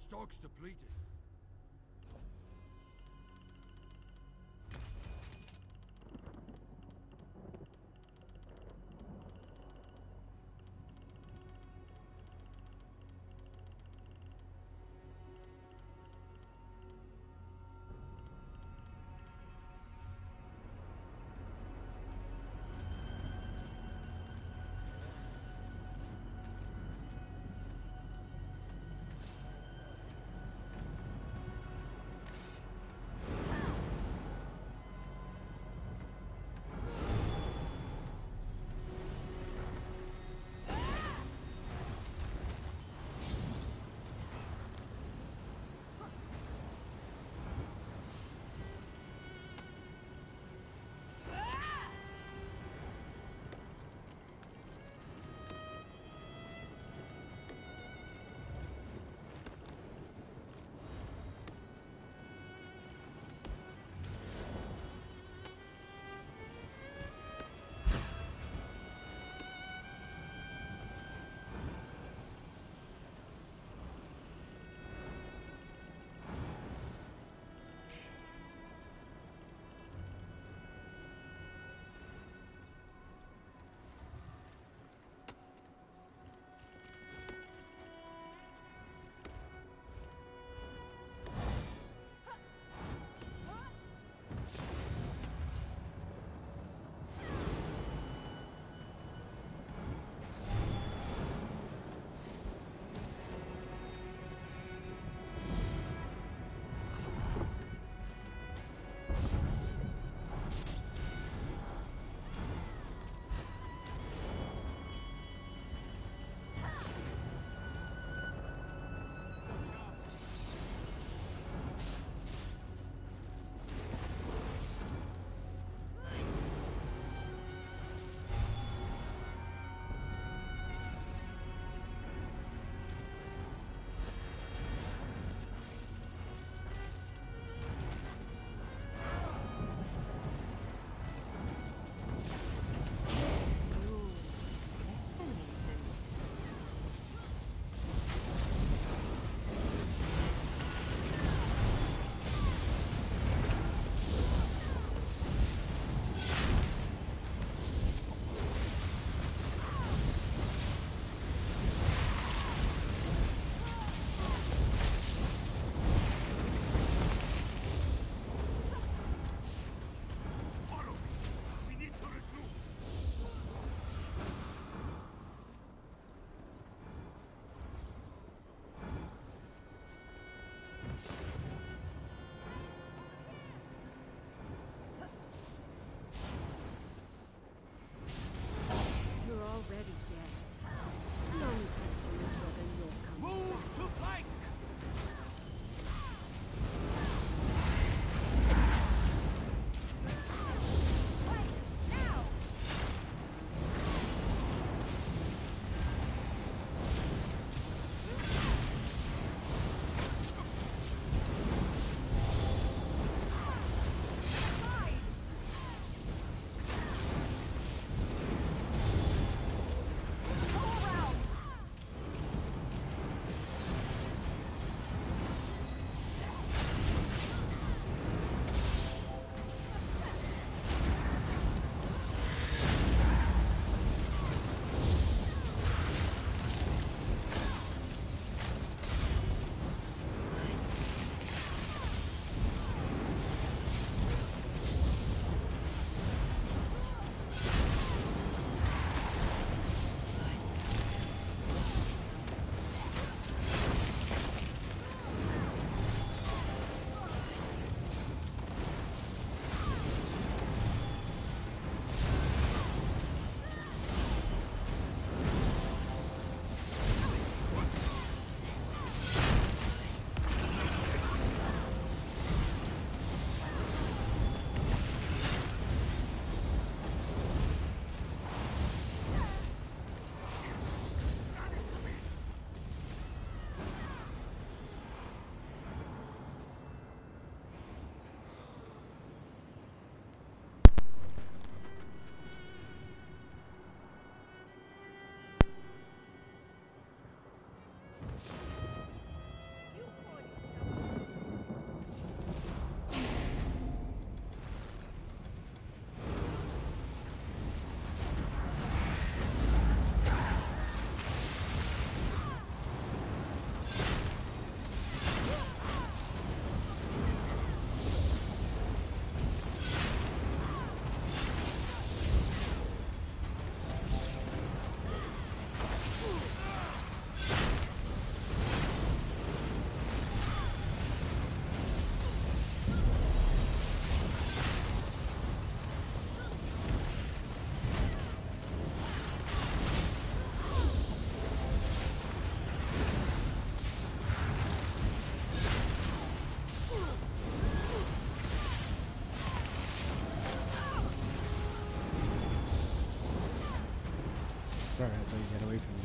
stock's depleted. Sorry, I thought you away from me.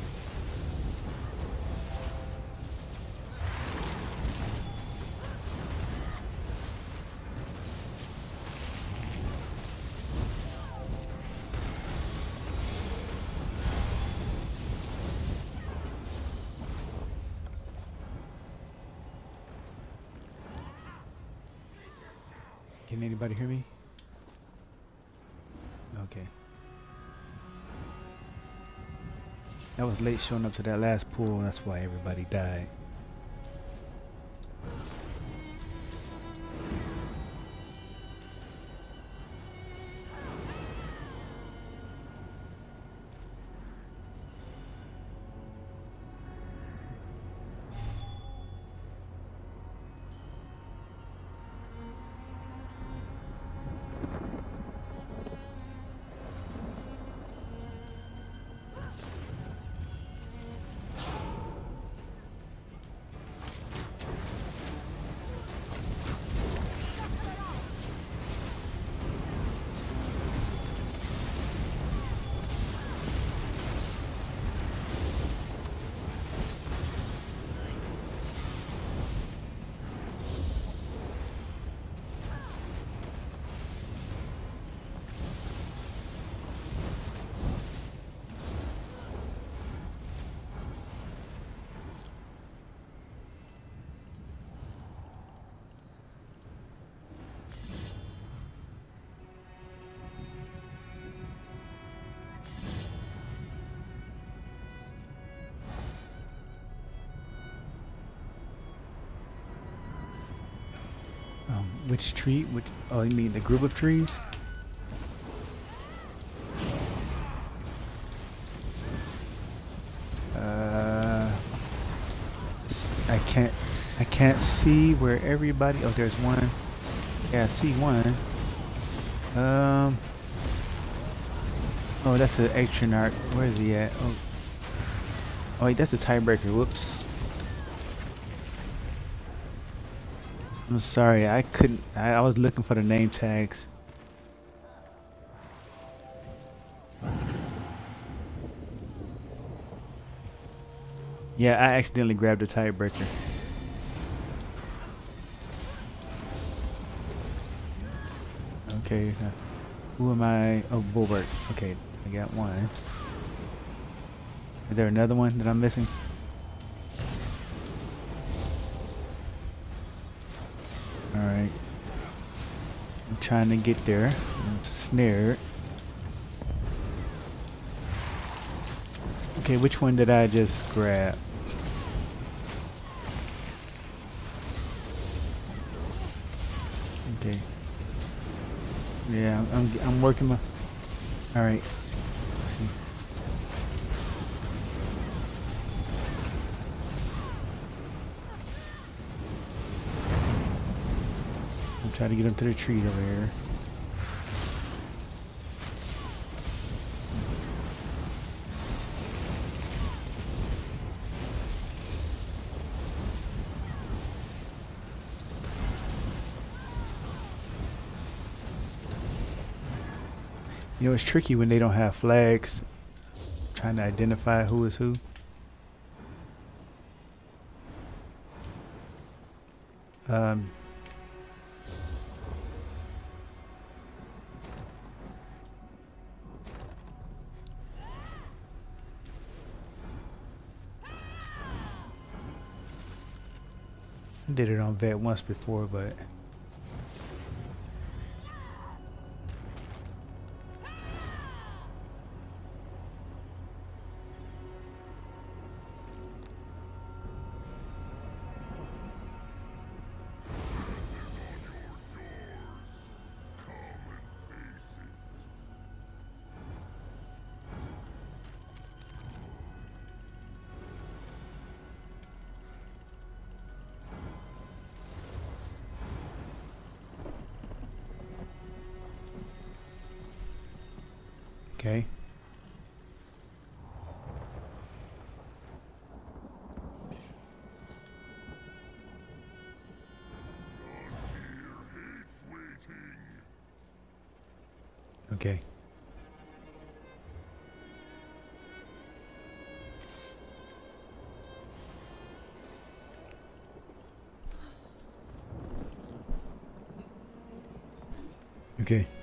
Can anybody hear me? Was late showing up to that last pool, that's why everybody died. Which tree? Which? Oh, you mean the group of trees? Uh, I can't. I can't see where everybody. Oh, there's one. Yeah, I see one. Um. Oh, that's an Atronach. Where is he at? Oh. Oh, wait, that's a Tidebreaker. Whoops. I'm sorry, I couldn't. I, I was looking for the name tags. Yeah, I accidentally grabbed the Tidebreaker. Okay, uh, who am I? Oh, Bulwark. Okay, I got one. Is there another one that I'm missing? Trying to get there. I'm snared. Okay, which one did I just grab? Okay. Yeah, I'm I'm working my. All I'm to get him to the tree over here. You know, it's tricky when they don't have flags. Trying to identify who is who. Um, did it on vet once before, but Okay.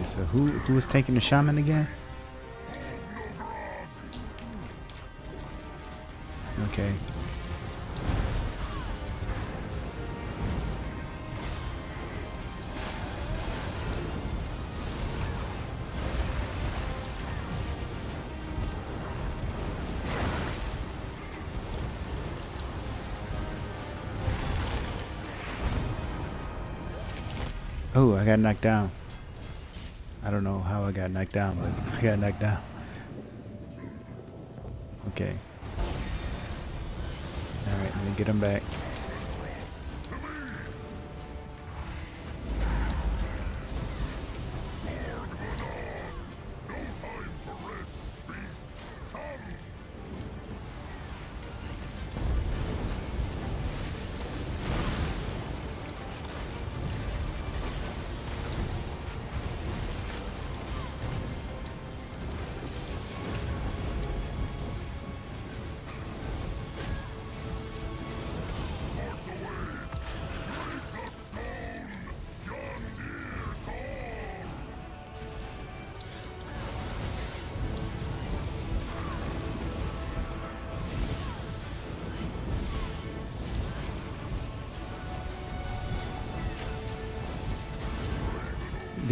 Minute, so who who was taking the shaman again? Okay. Oh, I got knocked down. I don't know how I got knocked down, but I got knocked down. Okay. Alright, let me get him back.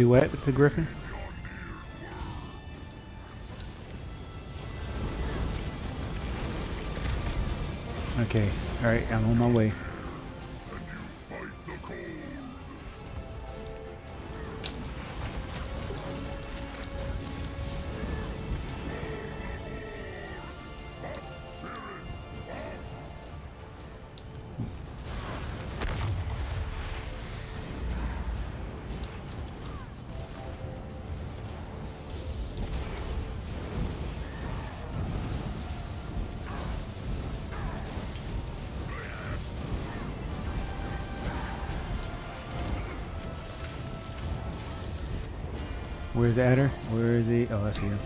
What with the griffin? Okay, alright, I'm on my way. Where's the adder? Where is he? Oh, that's him.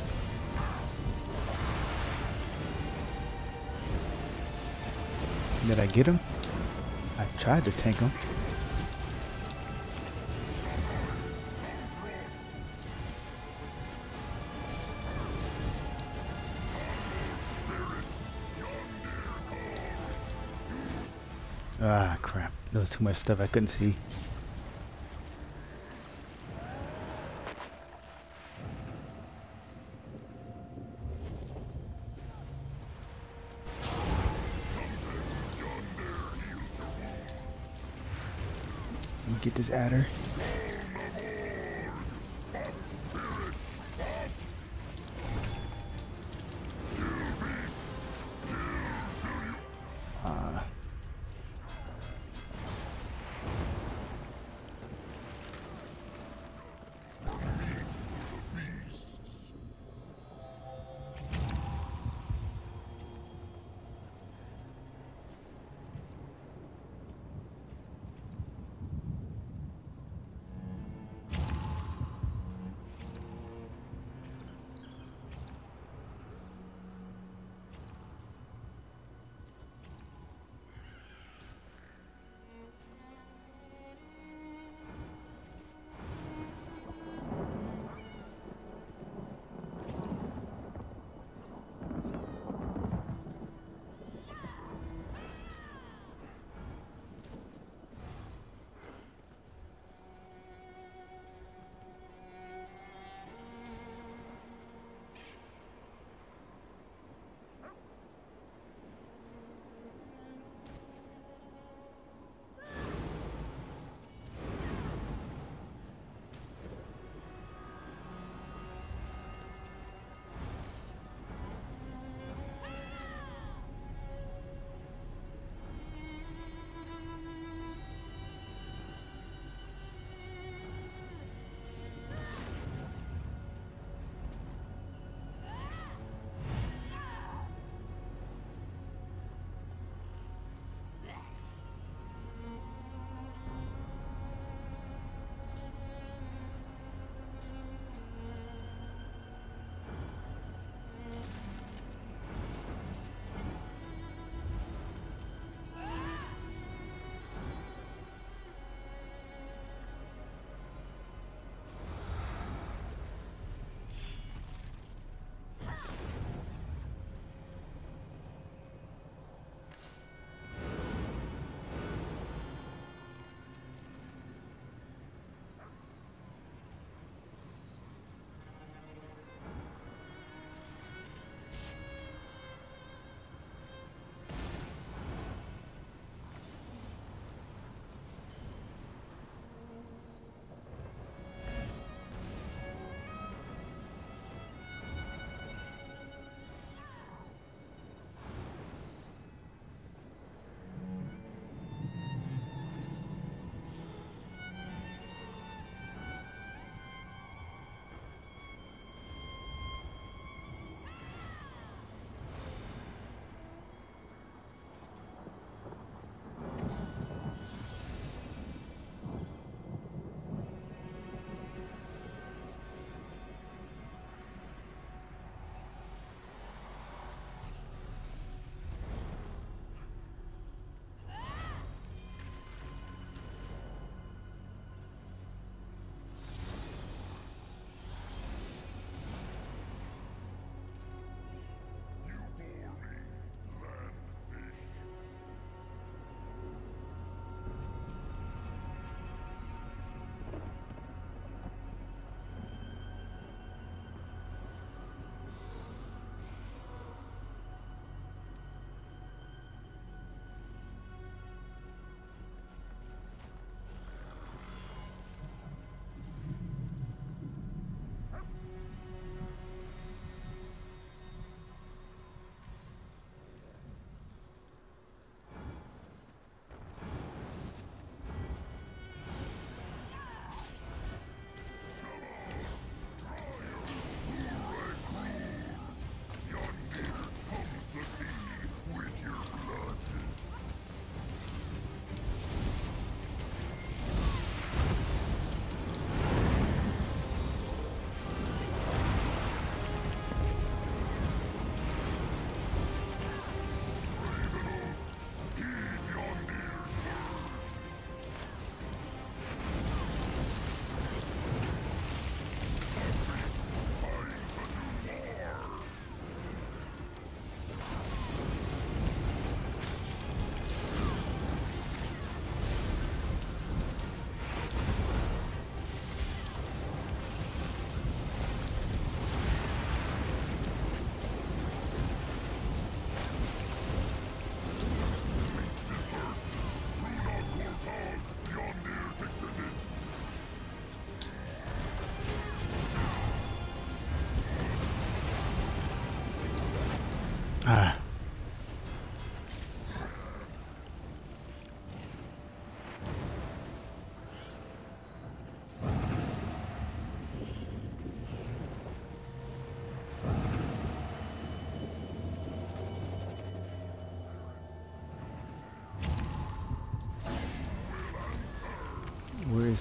Did I get him? I tried to tank him. Ah, crap. There was too much stuff I couldn't see.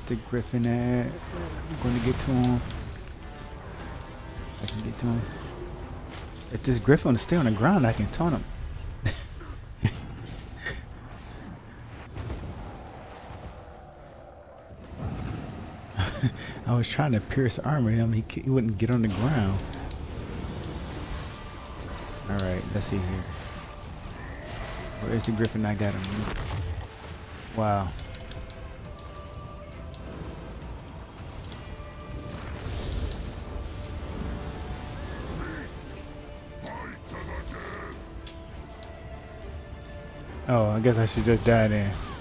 Is the griffin at? I'm going to get to him. I can get to him. If this griffin stay on the ground, I can taunt him. I was trying to pierce armor him. He, he wouldn't get on the ground. Alright, let's see here. Where's the griffin? I got him. Wow. Oh, I guess I should just die then.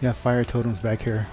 Yeah, fire totems back here.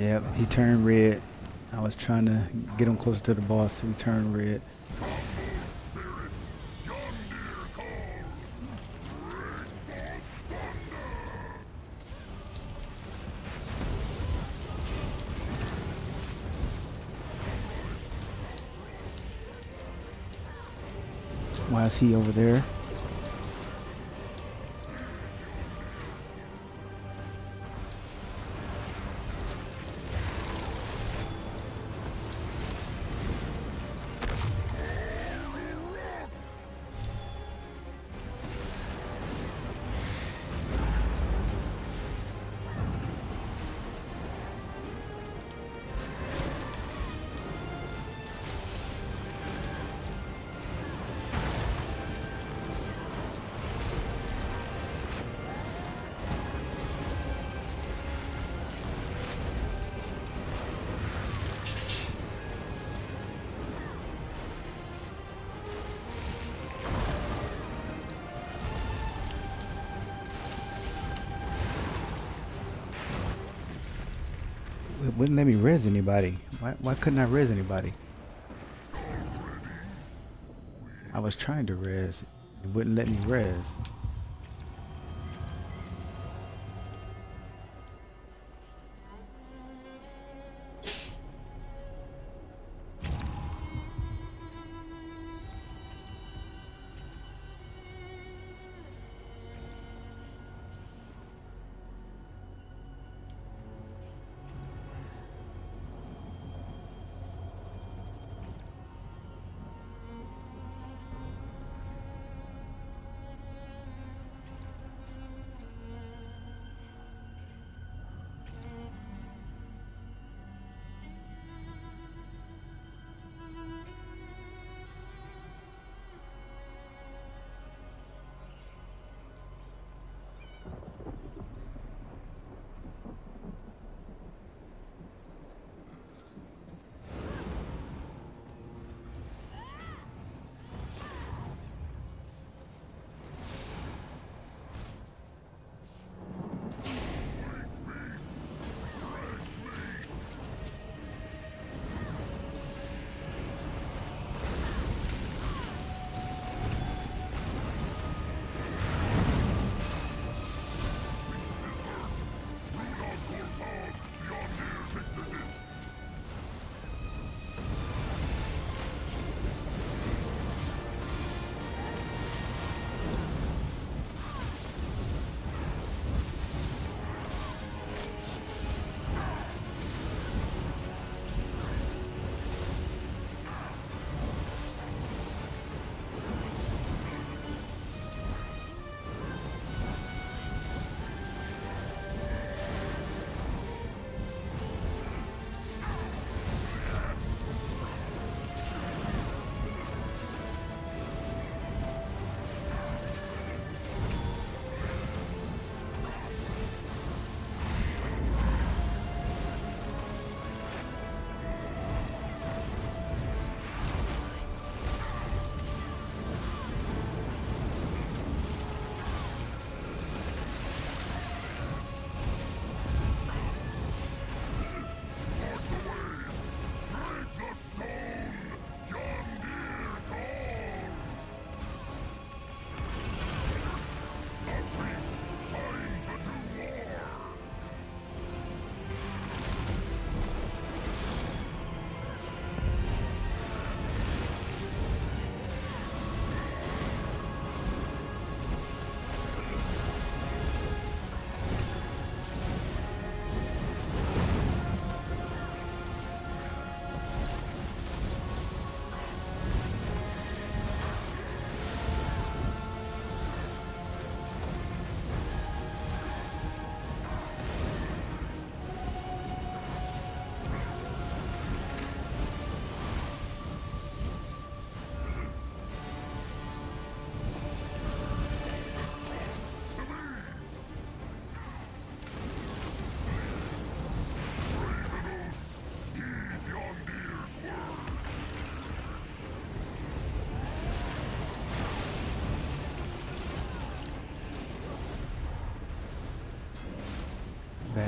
Yep, he turned red. I was trying to get him closer to the boss. He turned red. Why is he over there? Wouldn't let me res anybody. Why, why couldn't I res anybody? I was trying to res. It wouldn't let me res.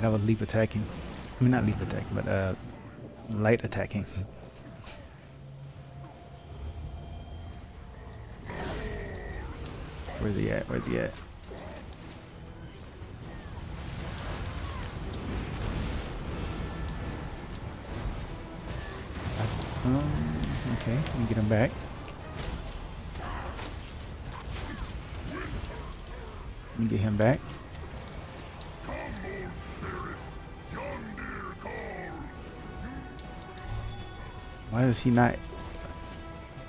I was leap attacking. I mean, not leap attack, but uh, light attacking. Where's he at? Where's he at? Um, okay, let me get him back. Let me get him back. Why is he not?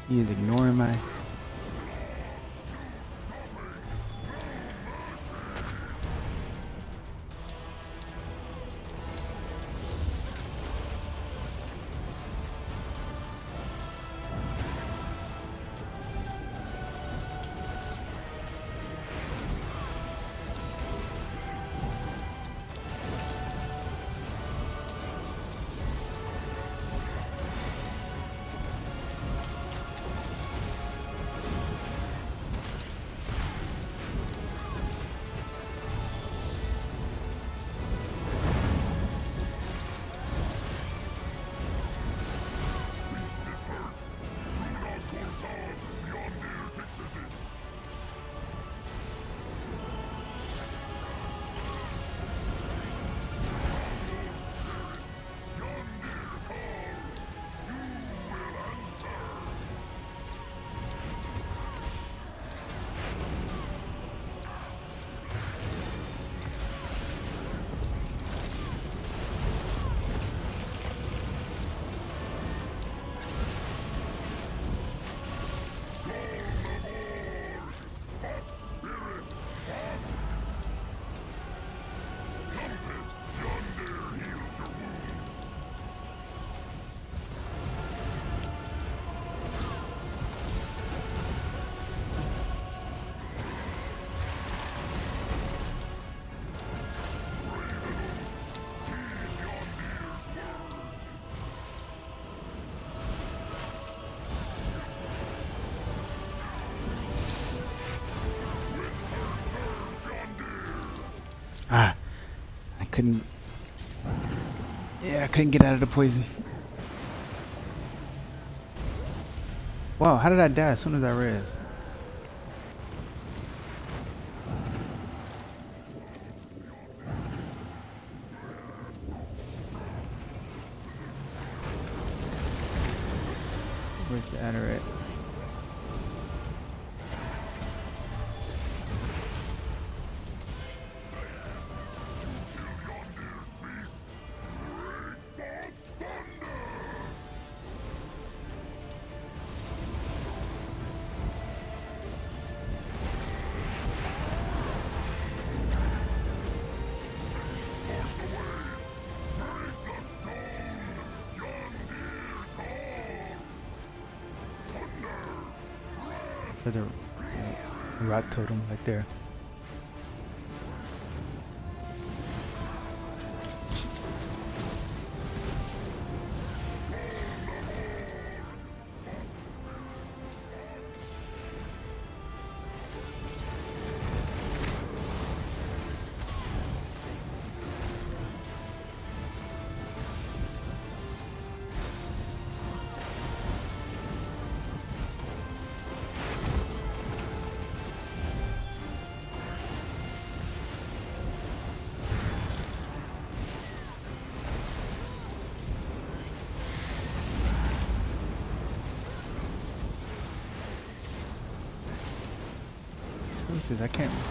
He is ignoring my. Couldn't. Yeah, I couldn't get out of the poison. Wow, how did I die as soon as I res? Rock totem right there. This? I can't.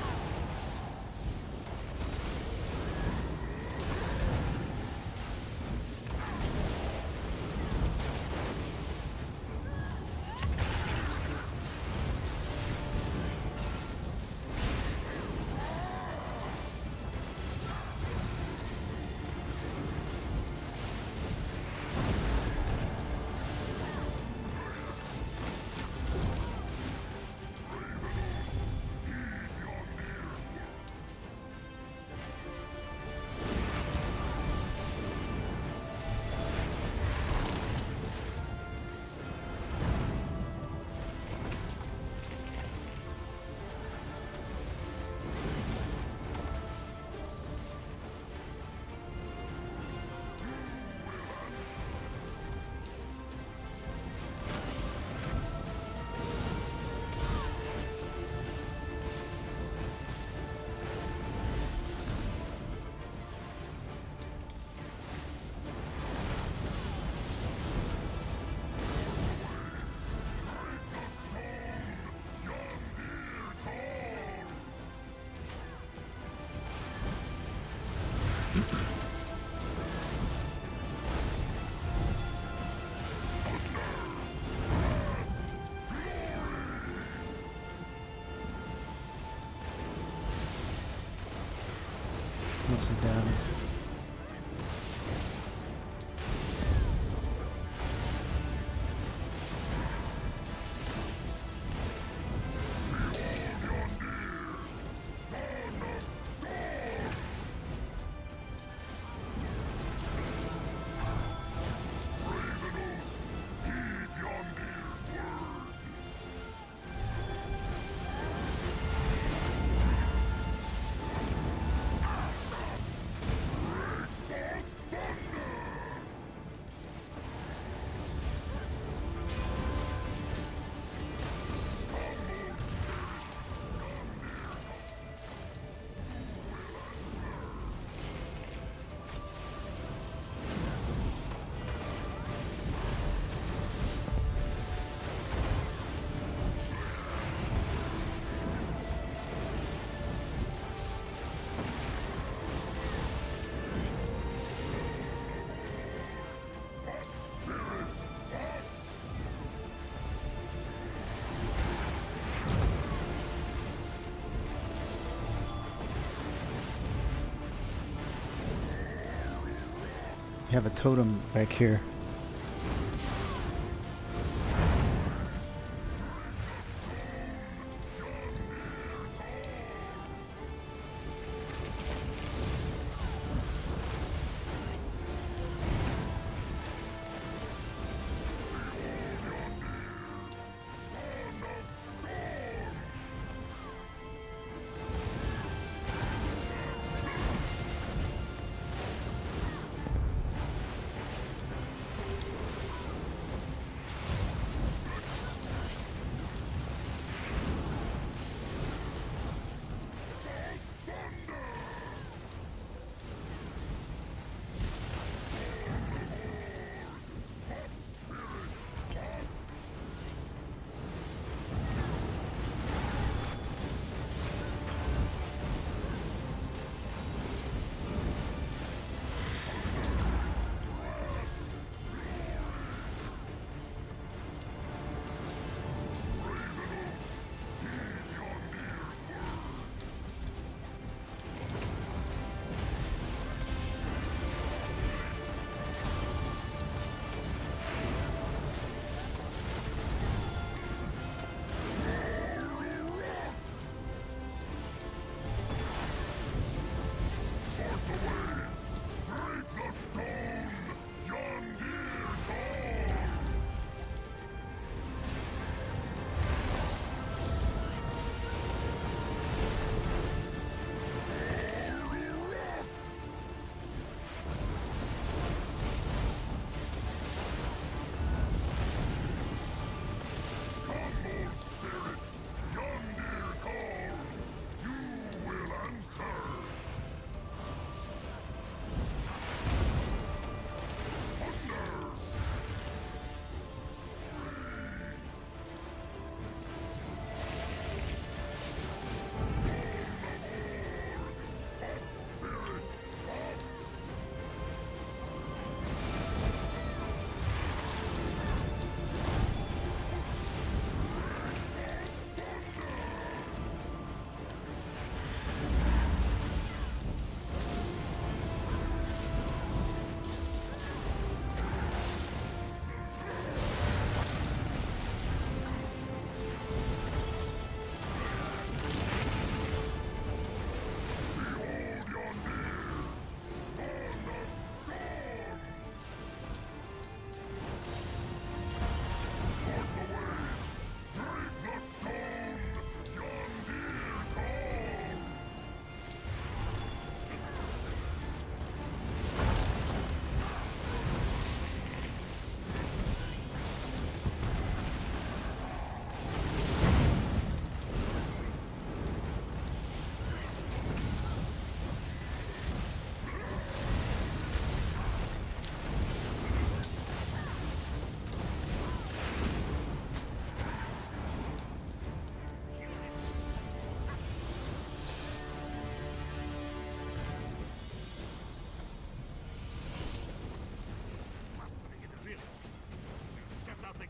Have a totem back here.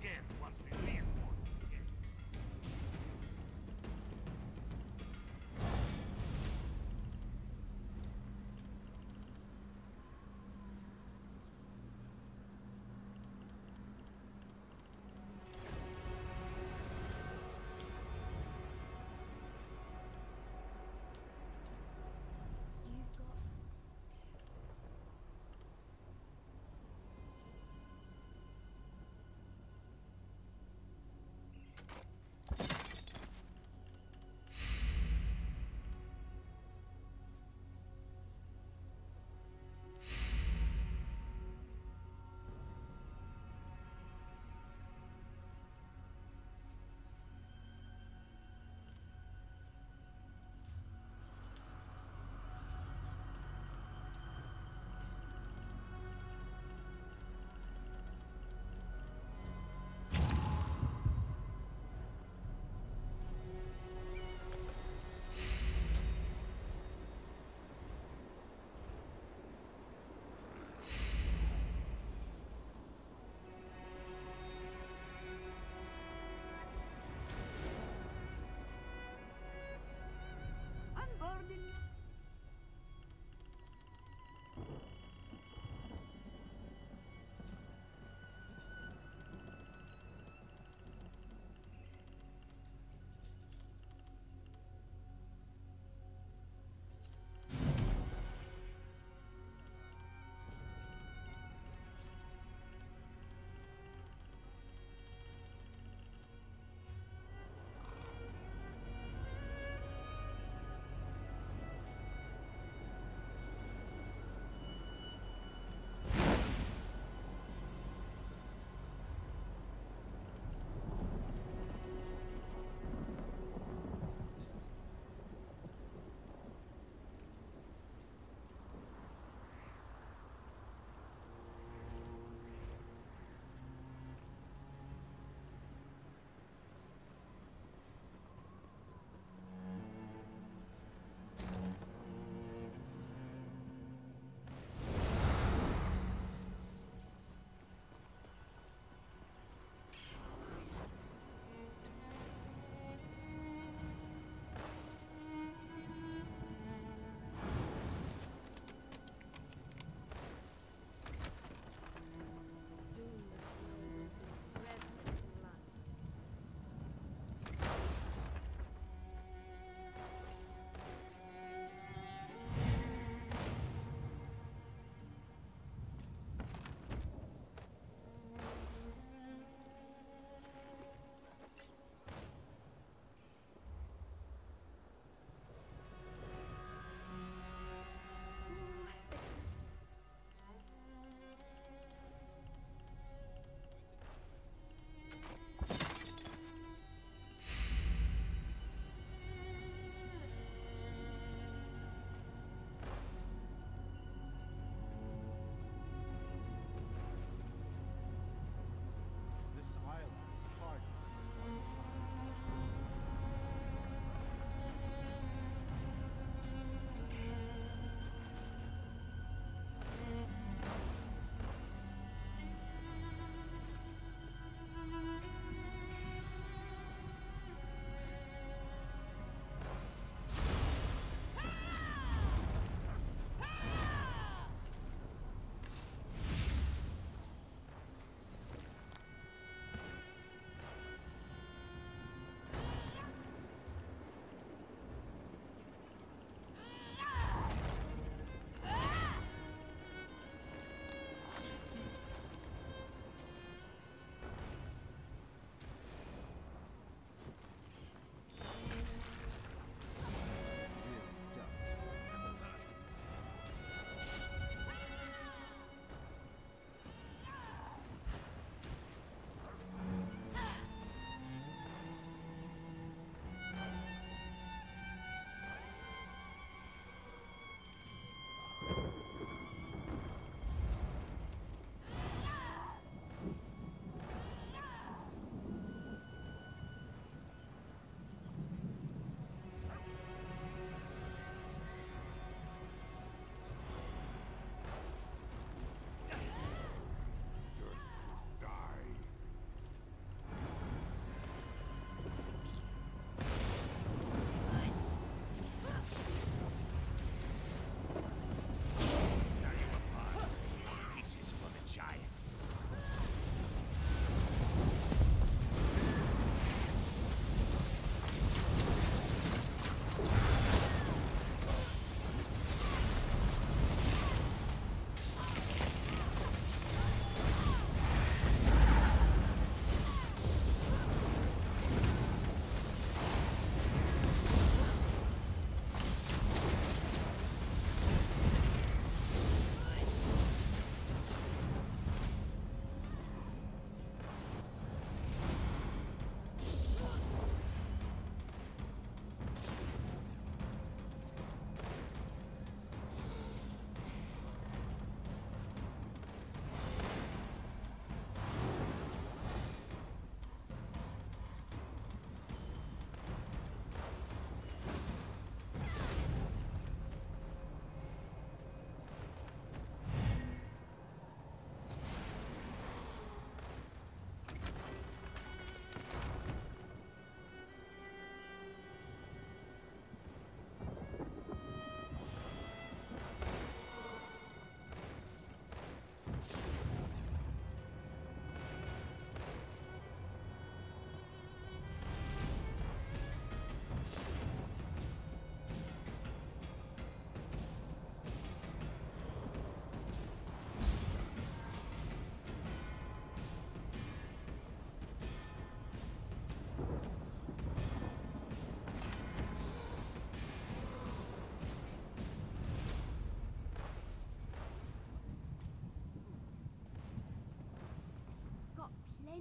again.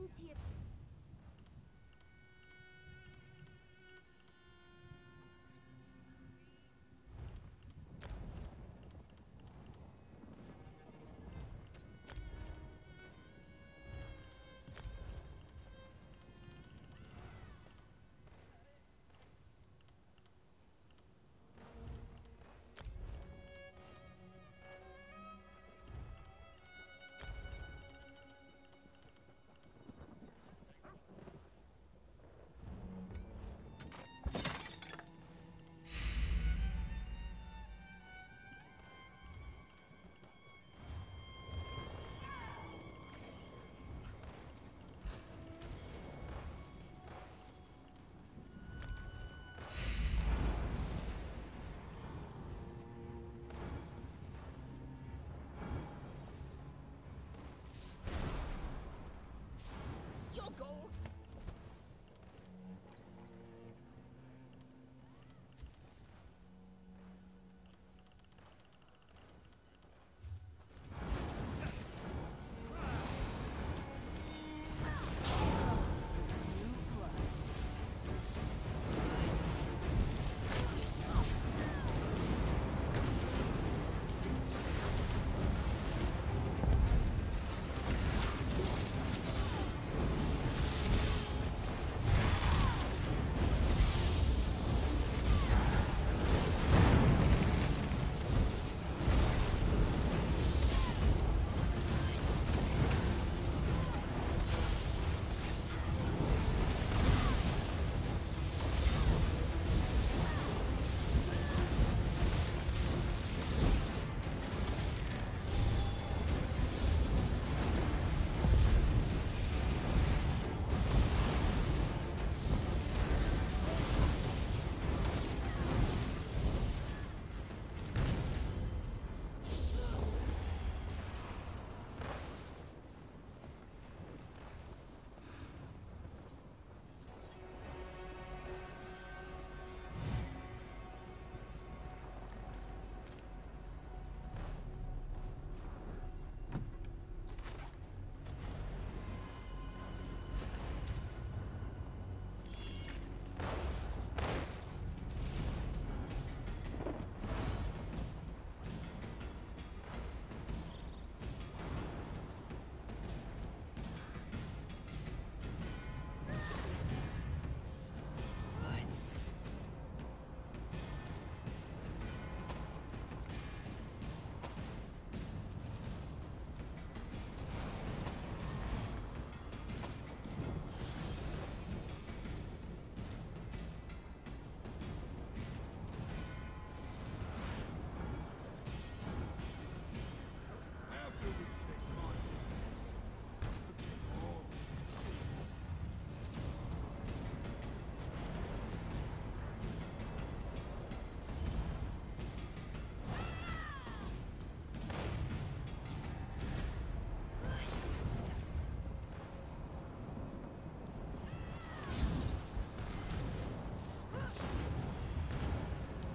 20th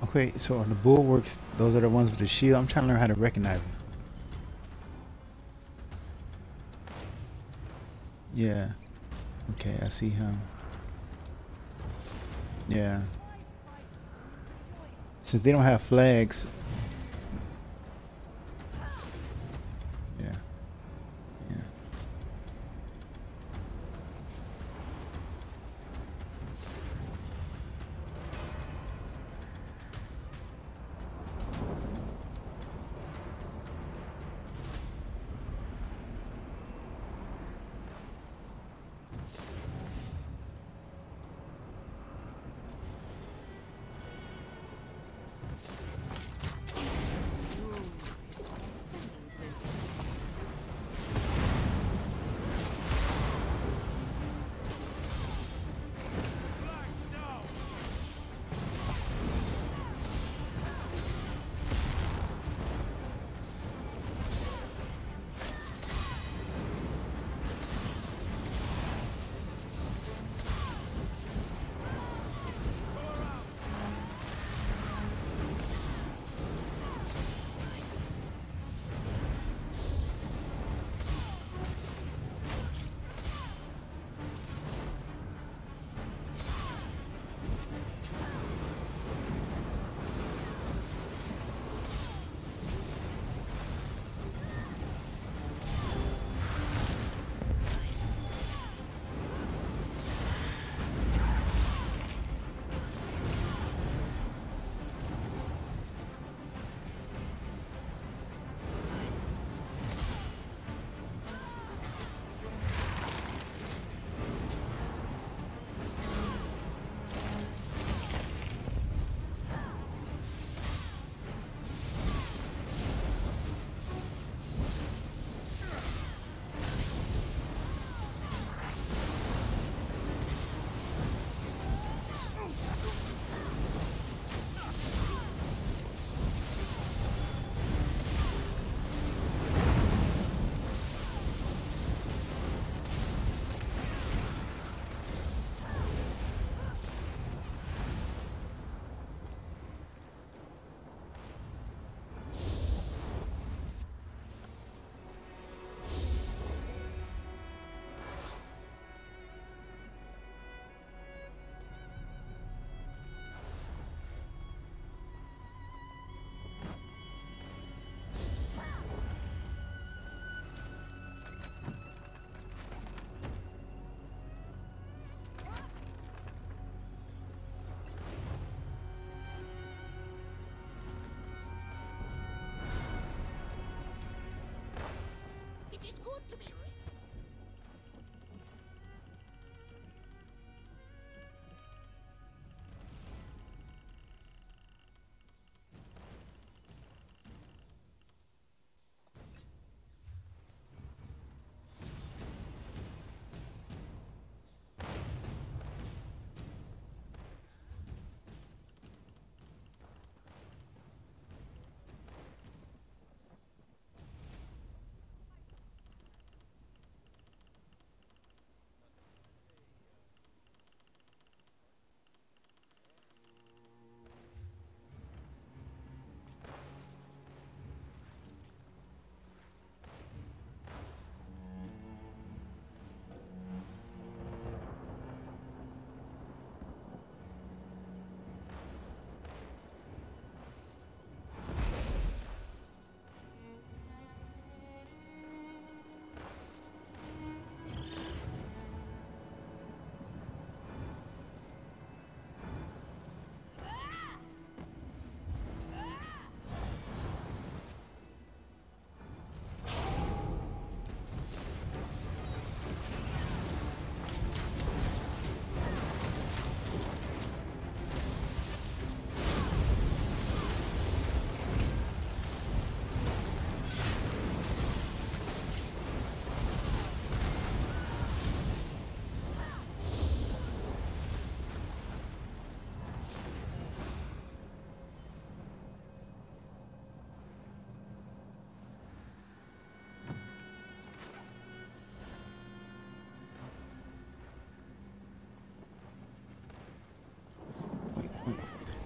Okay, so on the bulwarks, those are the ones with the shield. I'm trying to learn how to recognize them. Yeah. Okay, I see him. Yeah. Since they don't have flags. It is good to be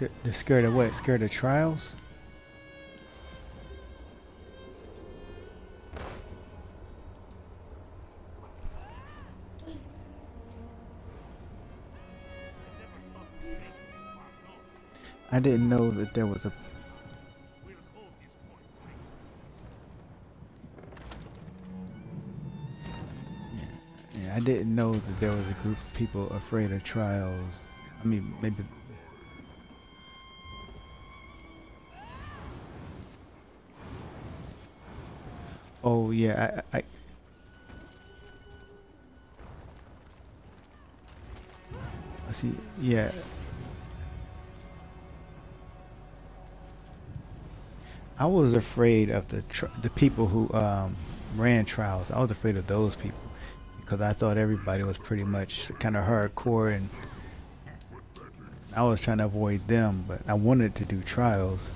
ready. The, the scared of what? Scared of trials? I didn't know that there was a. Point. Yeah, I didn't know that there was a group of people afraid of trials. I mean, maybe. Yeah, I, I see. Yeah, I was afraid of the the people who um, ran trials. I was afraid of those people because I thought everybody was pretty much kind of hardcore, and I was trying to avoid them. But I wanted to do trials.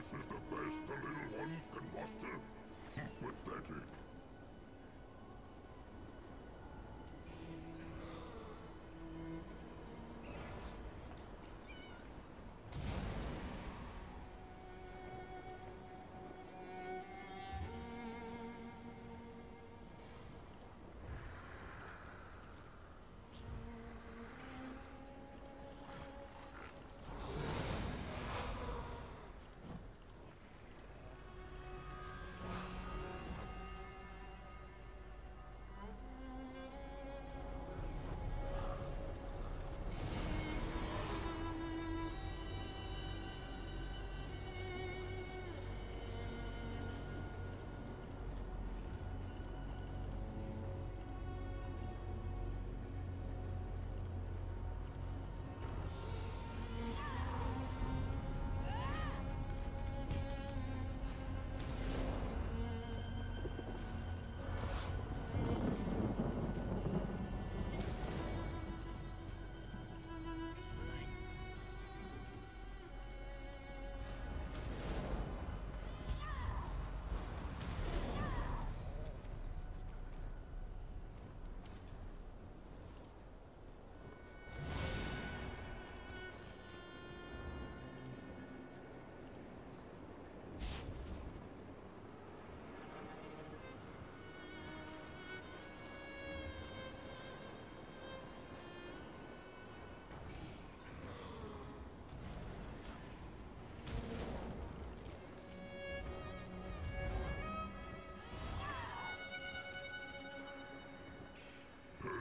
This is the best the little ones can muster?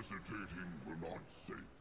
Hesitating will not save.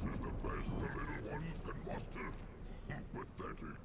This is the best the little ones can muster. Pathetic.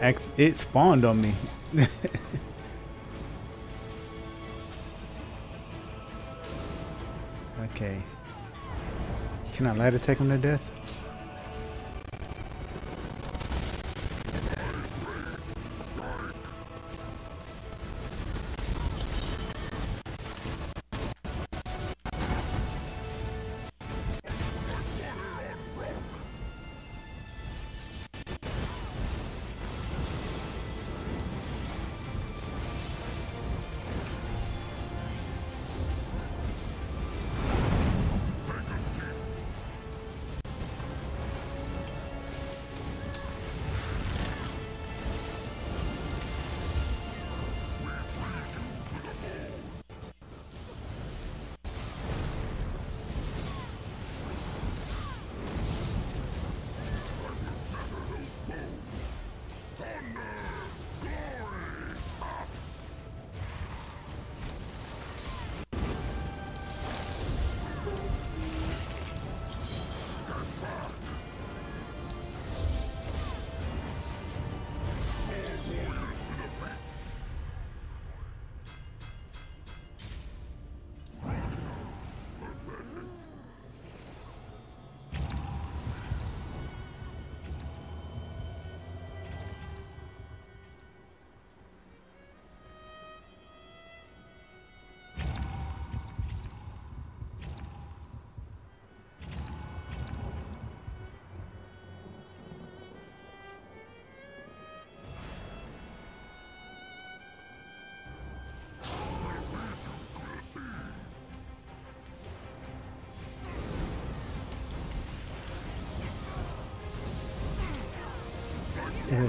Ex it spawned on me. okay. Can I light take him to death?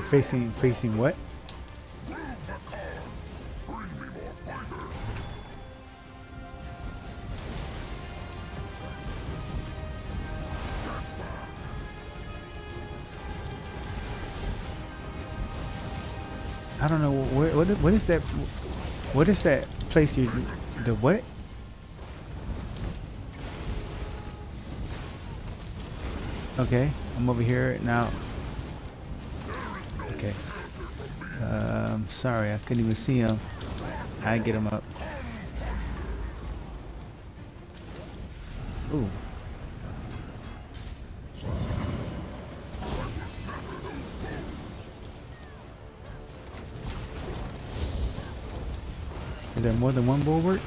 Facing facing what? I don't know what what is that what is that place you the what? Okay, I'm over here now. Sorry, I couldn't even see him. I get him up. Ooh. Is there more than one bulwark?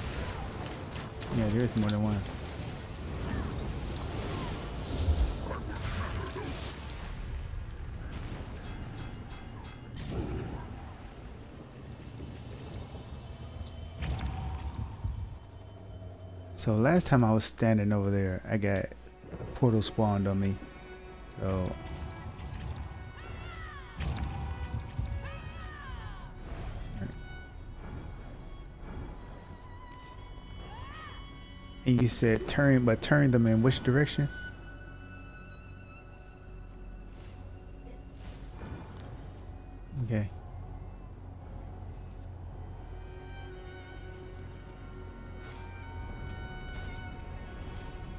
So last time I was standing over there, I got a portal spawned on me. So And you said turn, but turn them in which direction?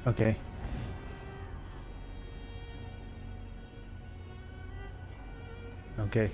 Okay. Okay.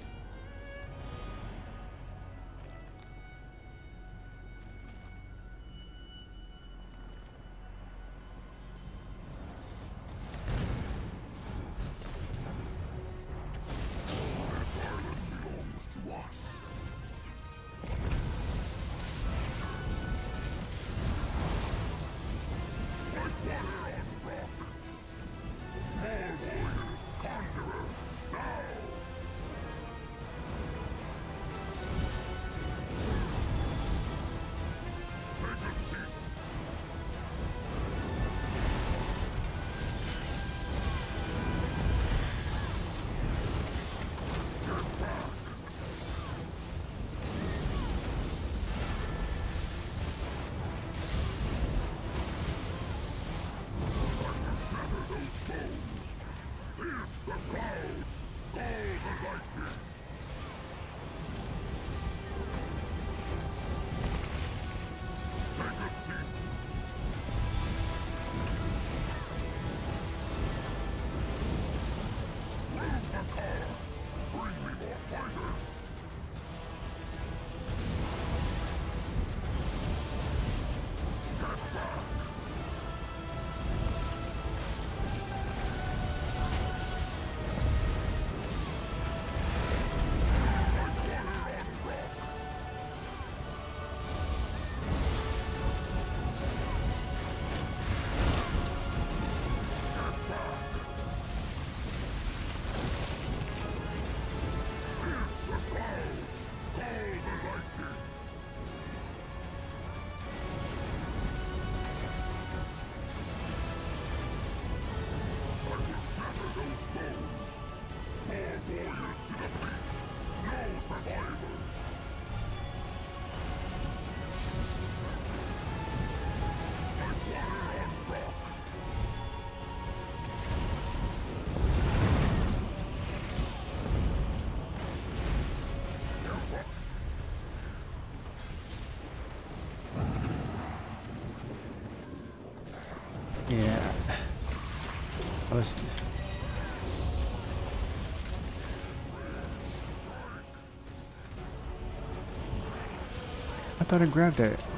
Thought I grabbed that.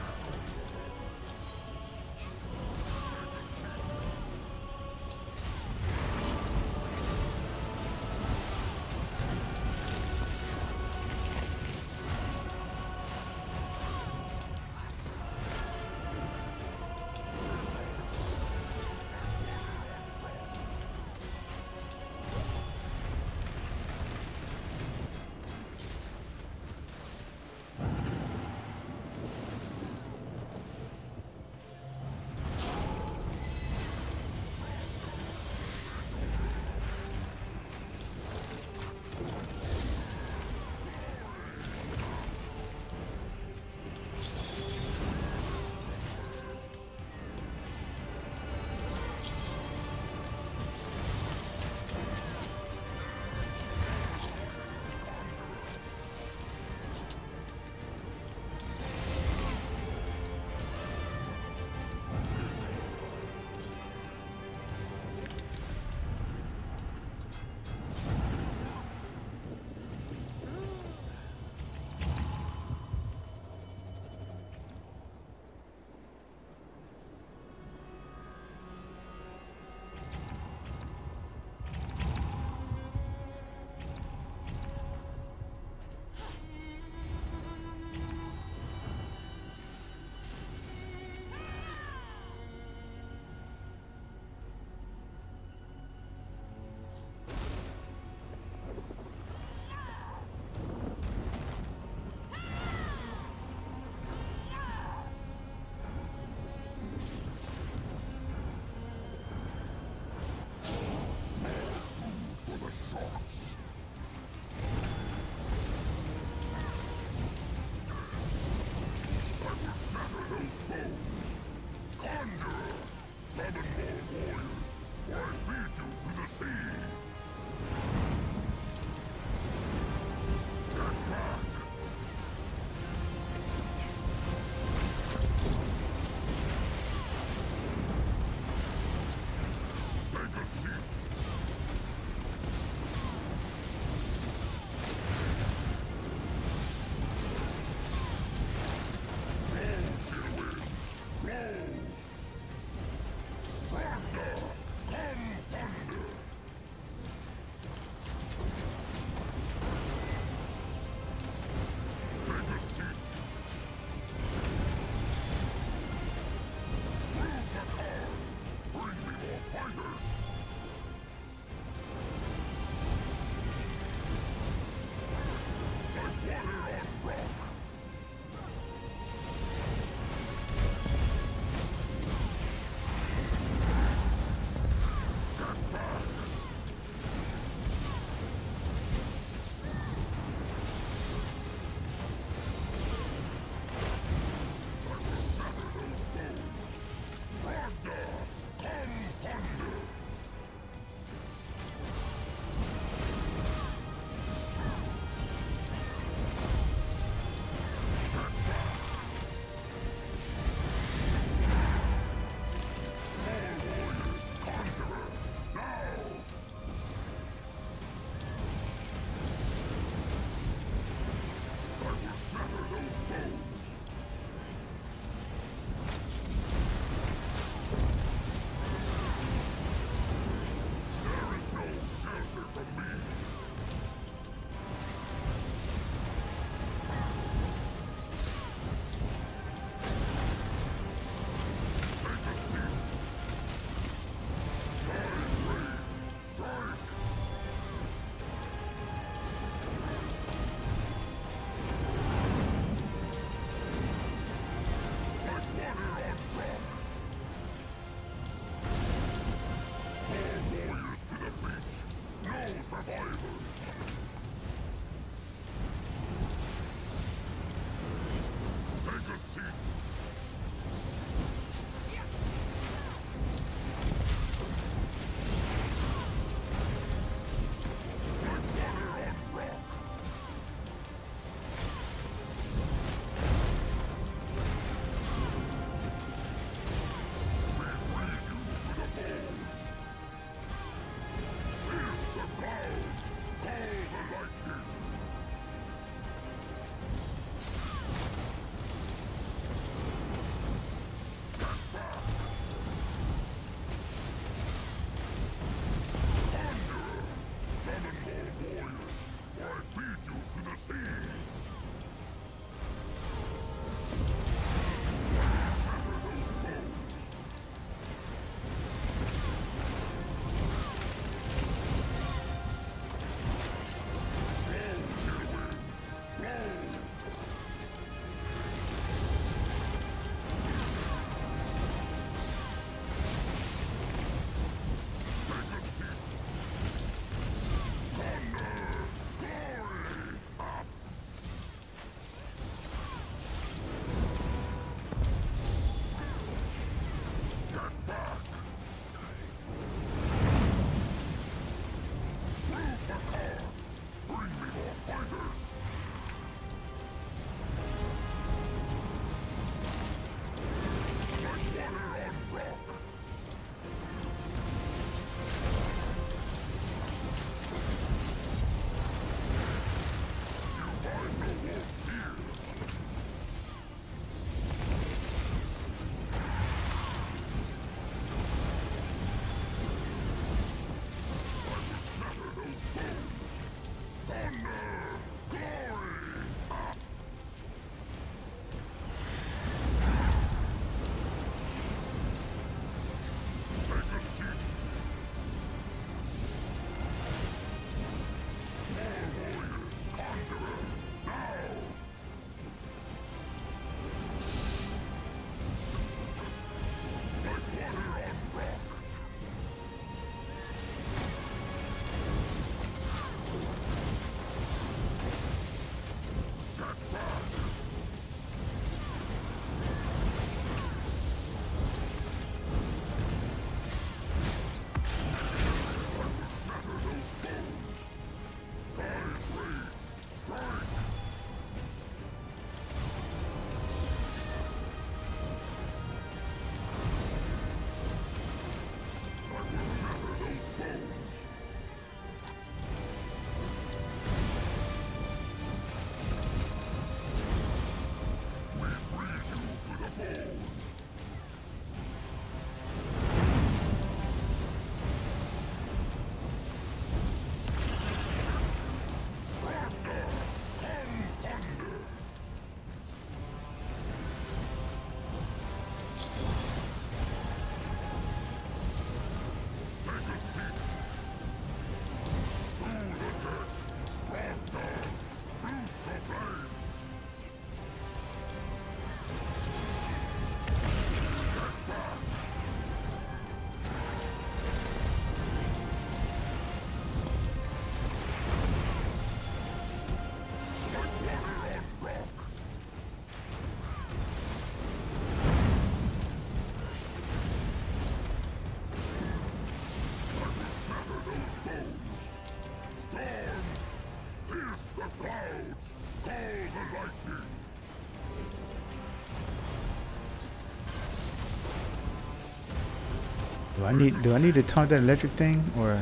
Do I need do I need to taunt that electric thing or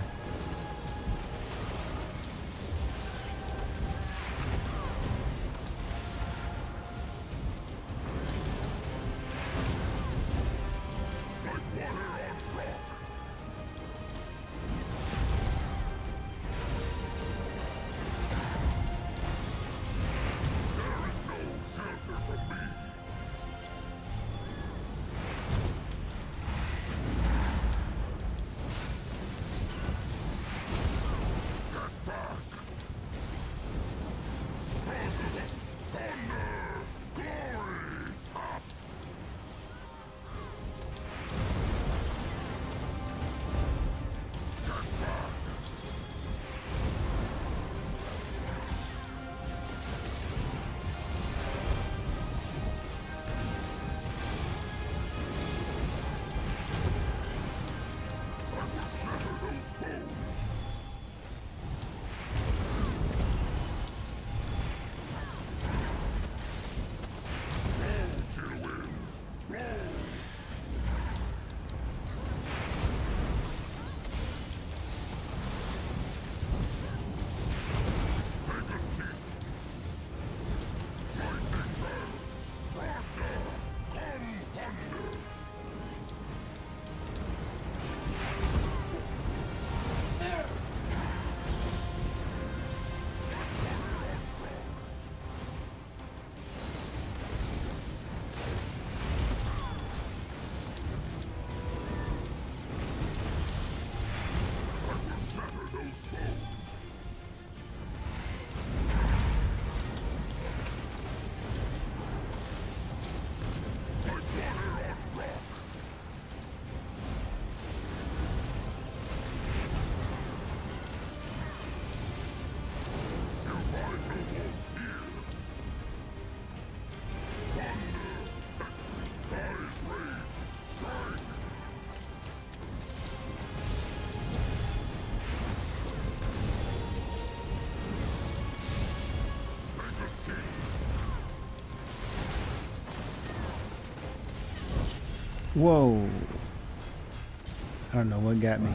Whoa. I don't know what got me.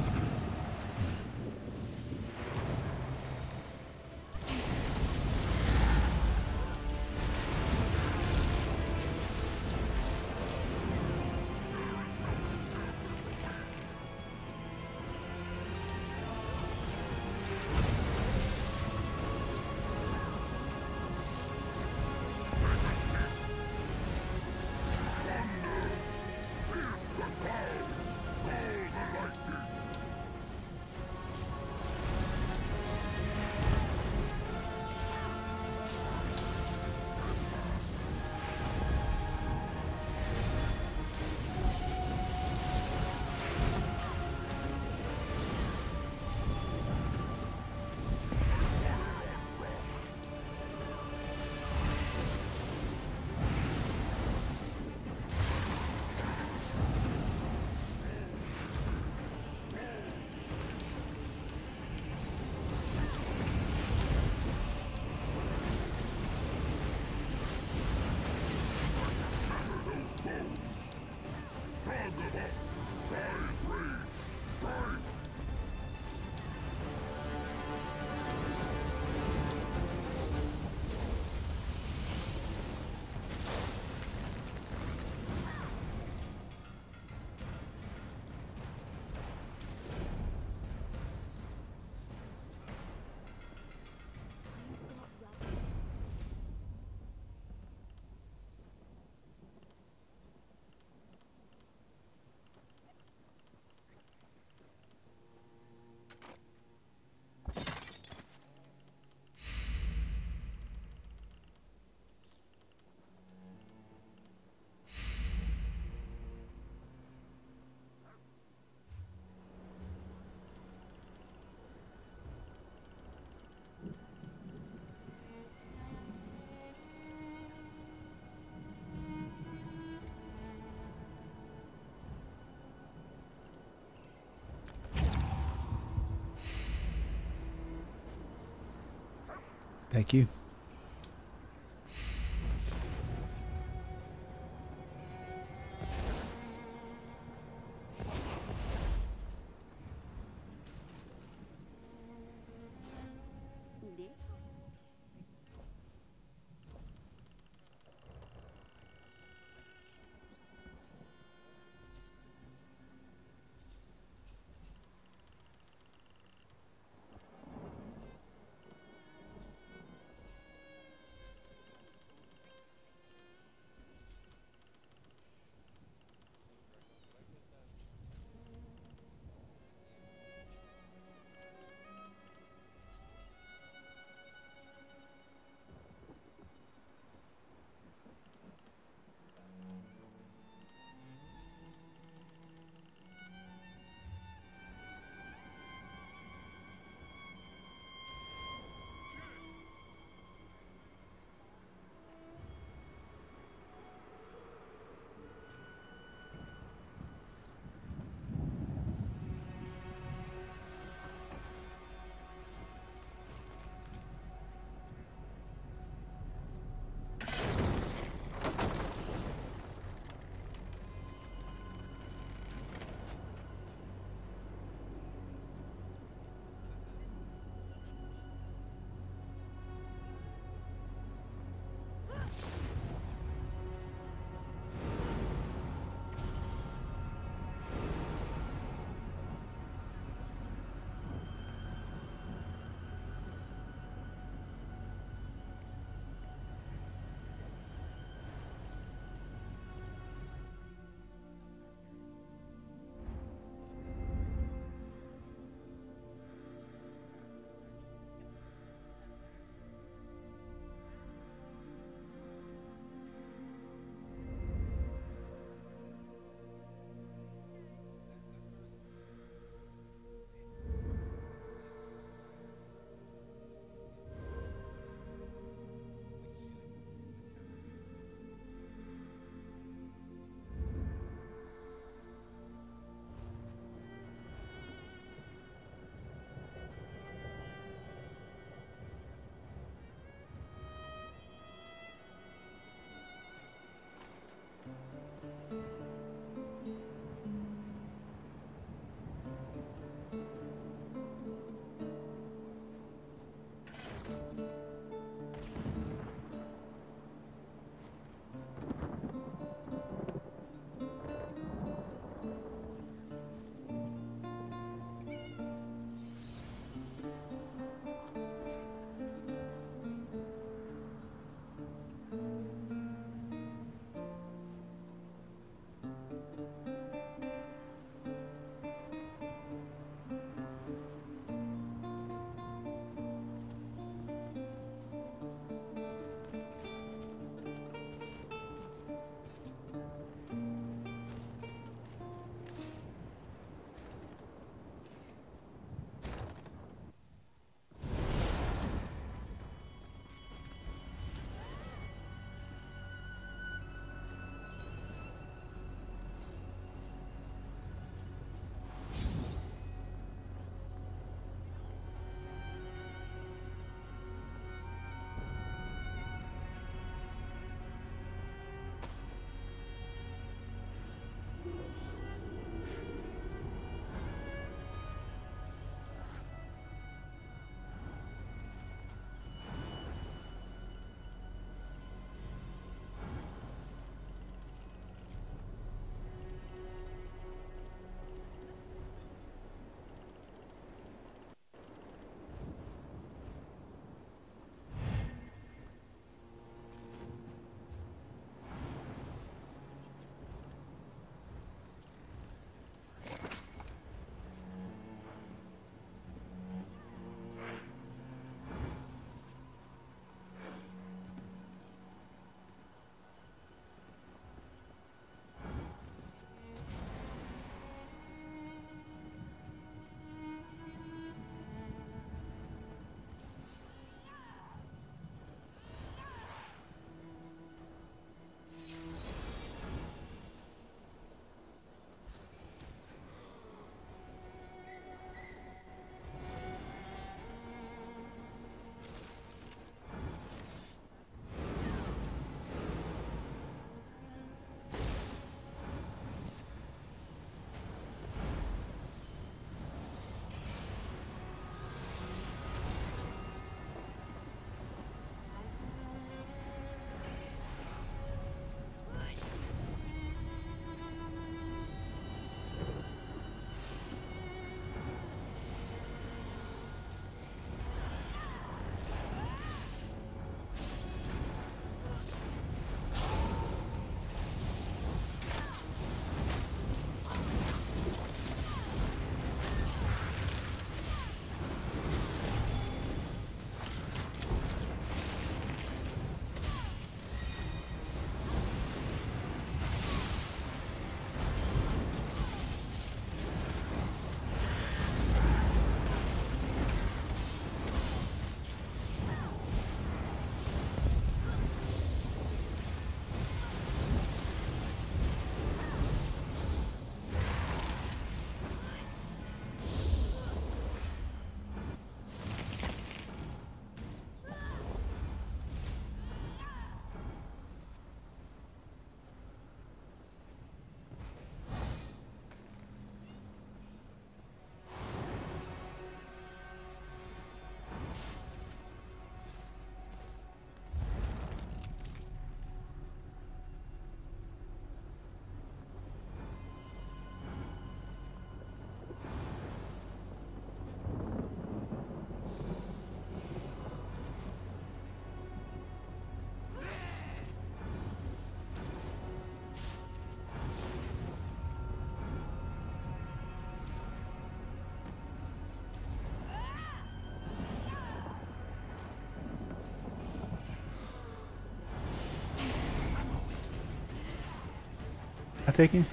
Taking?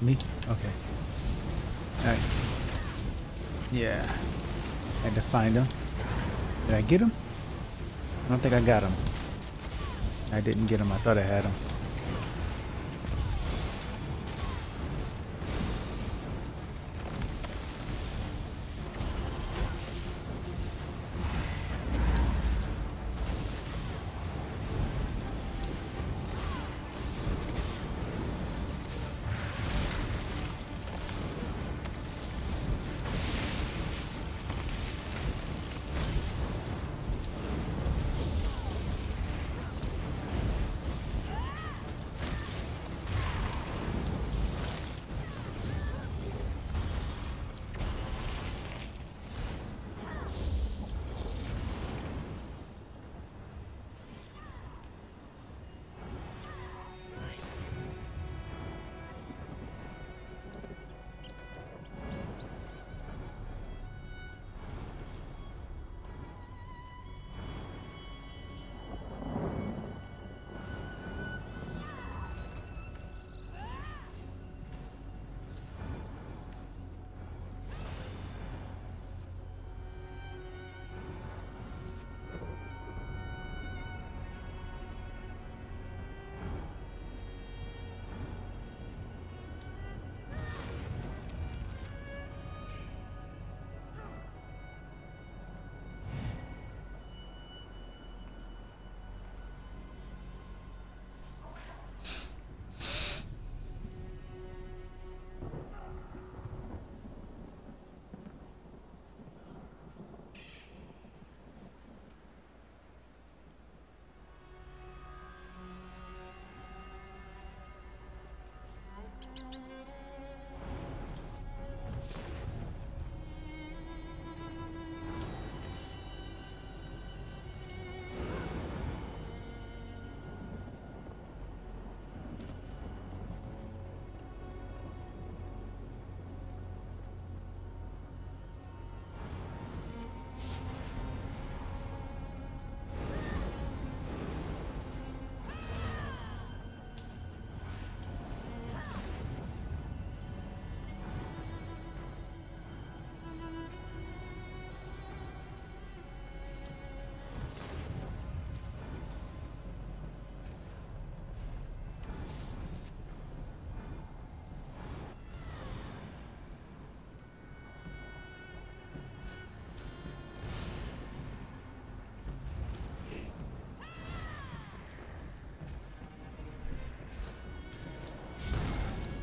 Me? Okay. Alright. Yeah. Had to find him. Did I get him? I don't think I got him. I didn't get him. I thought I had him.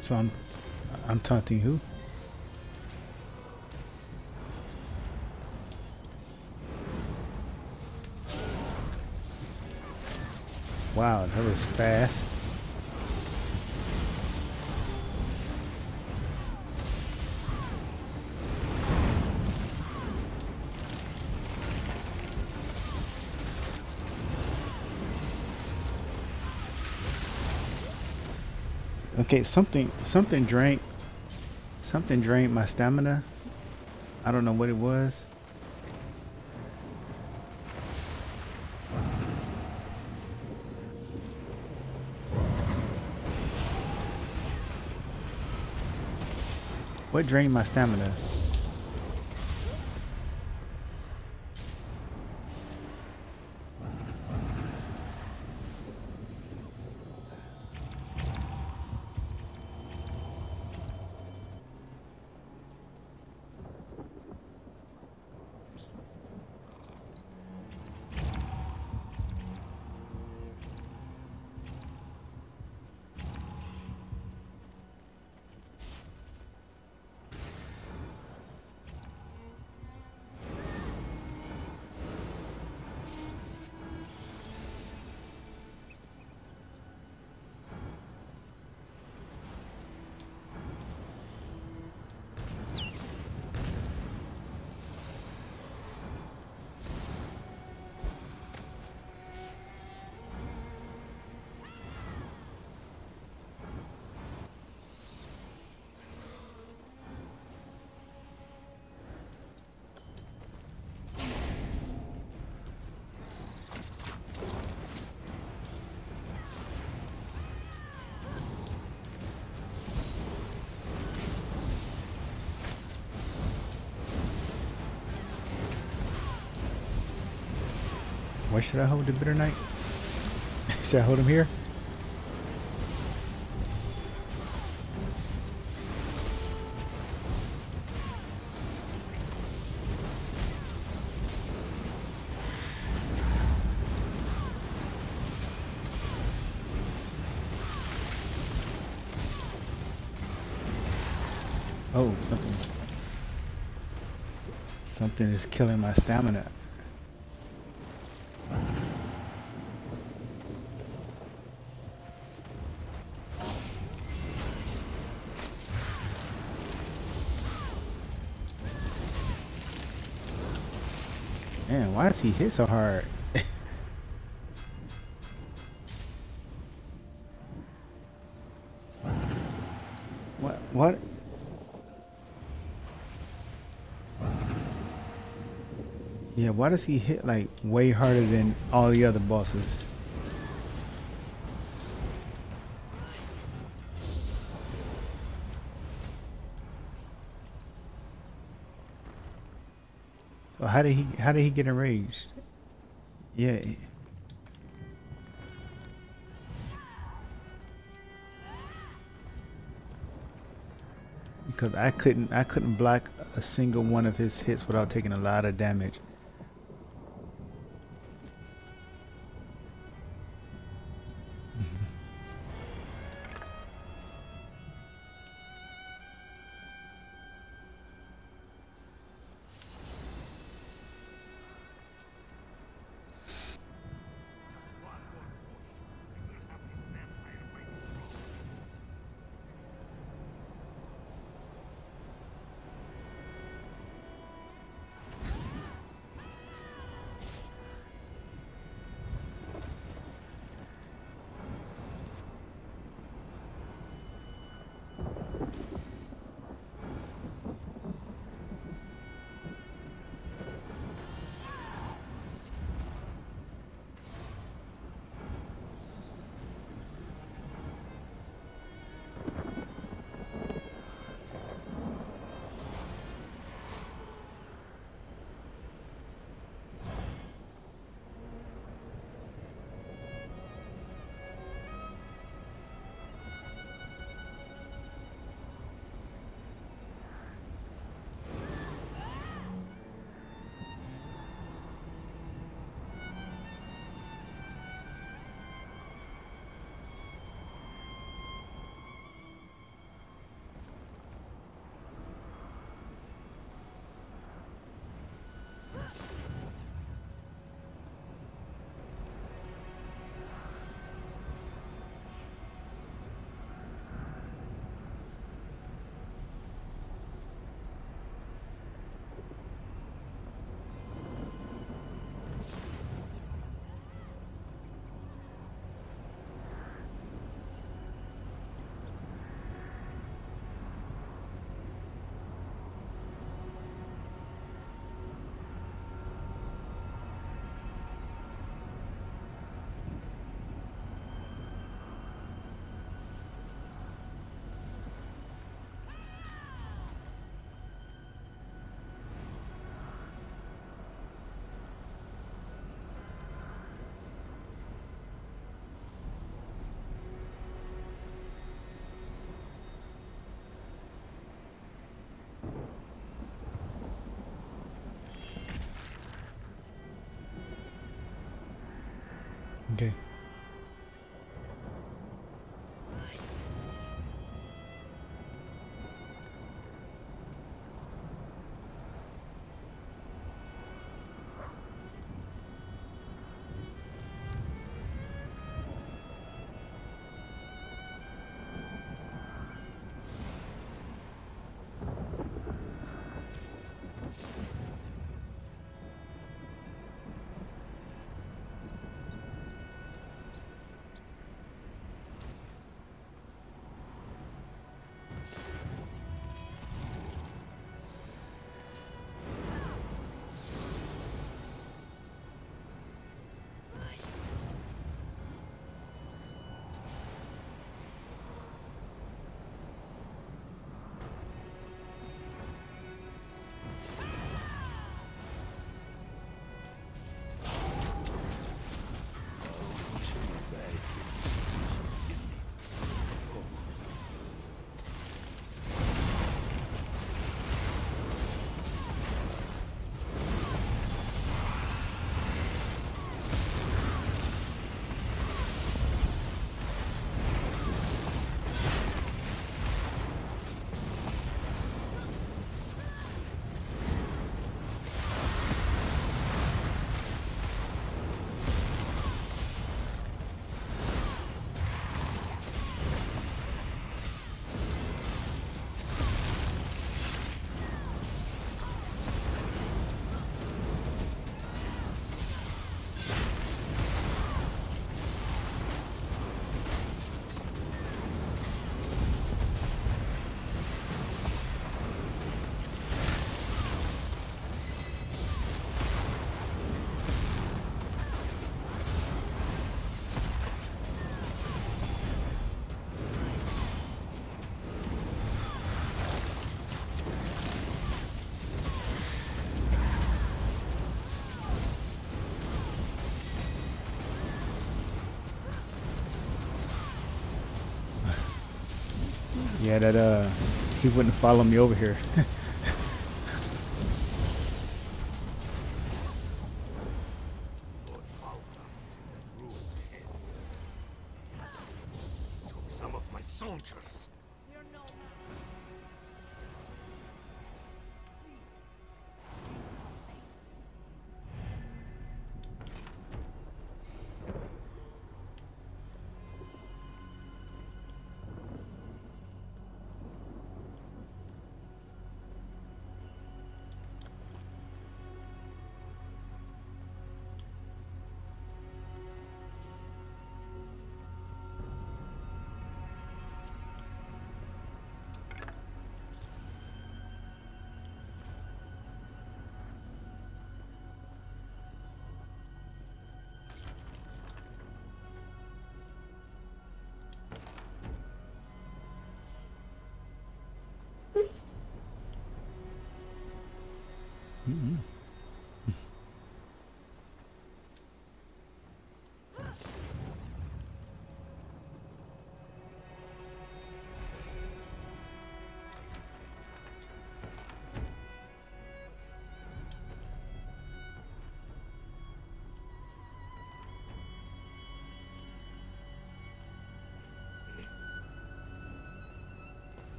So I'm I'm taunting who? Wow, that was fast. Okay, something something drank something drained my stamina. I don't know what it was. What drained my stamina? Should I hold the bitter knight? should I hold him here? Oh, something. Something is killing my stamina. He hit so hard? what? What? Yeah, why does he hit like way harder than all the other bosses? So how did he how did he get enraged? Yeah. Because I couldn't I couldn't block a single one of his hits without taking a lot of damage. Yeah, that uh, he wouldn't follow me over here.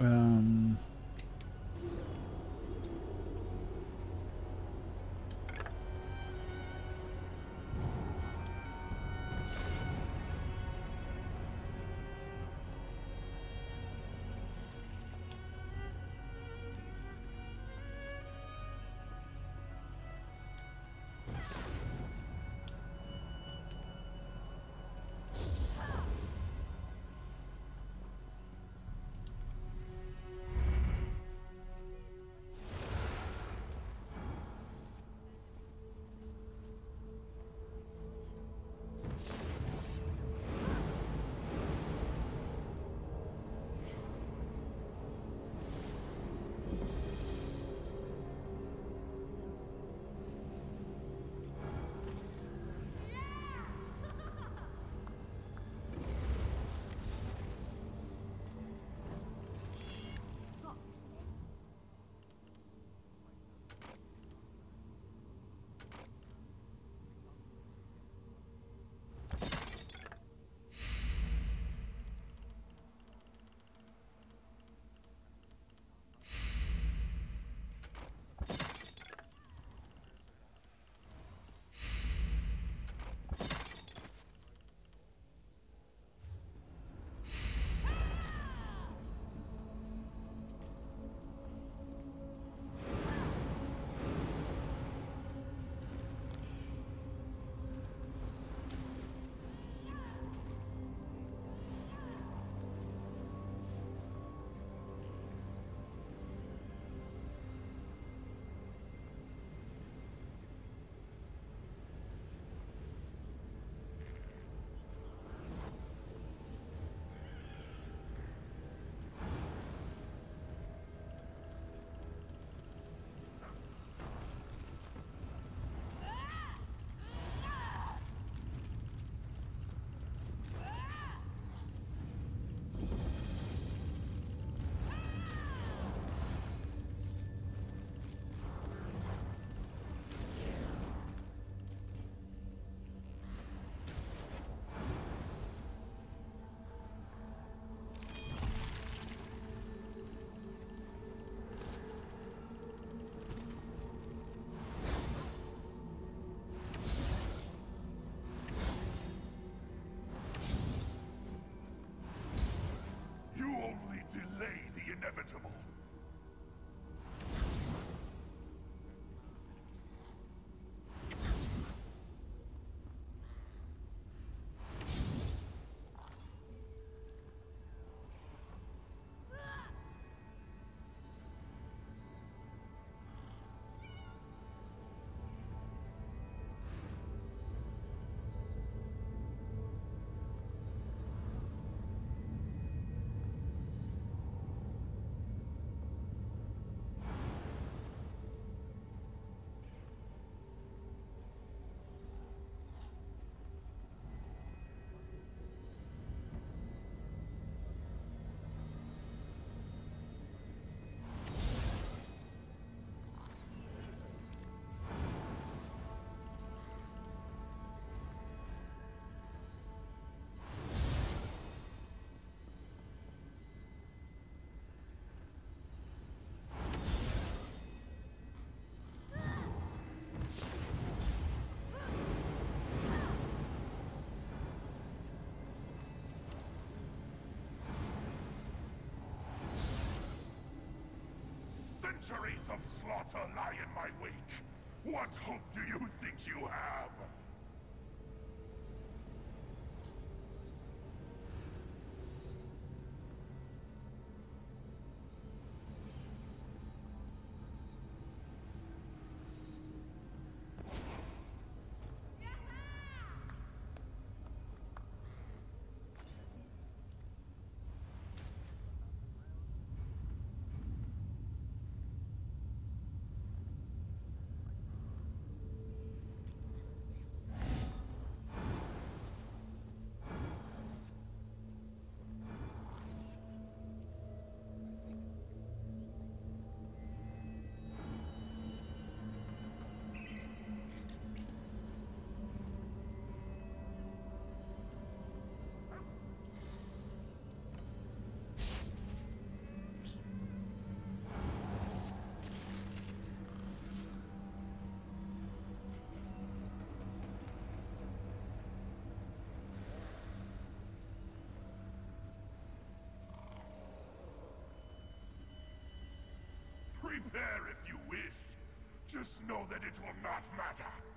um, inevitable. Centuries of slaughter lie in my wake. What hope do you think you have? Prepare if you wish. Just know that it will not matter.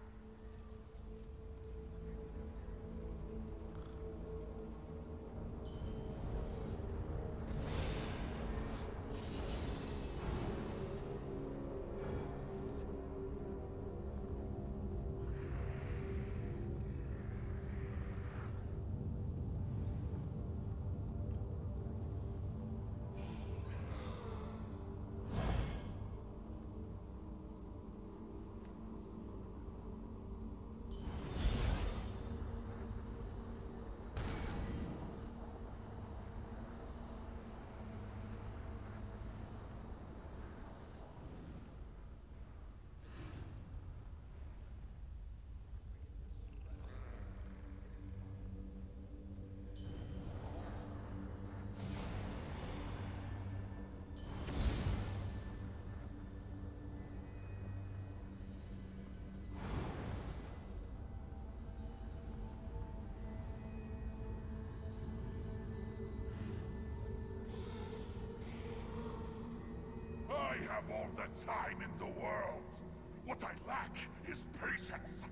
Have all the time in the world. What I lack is patience.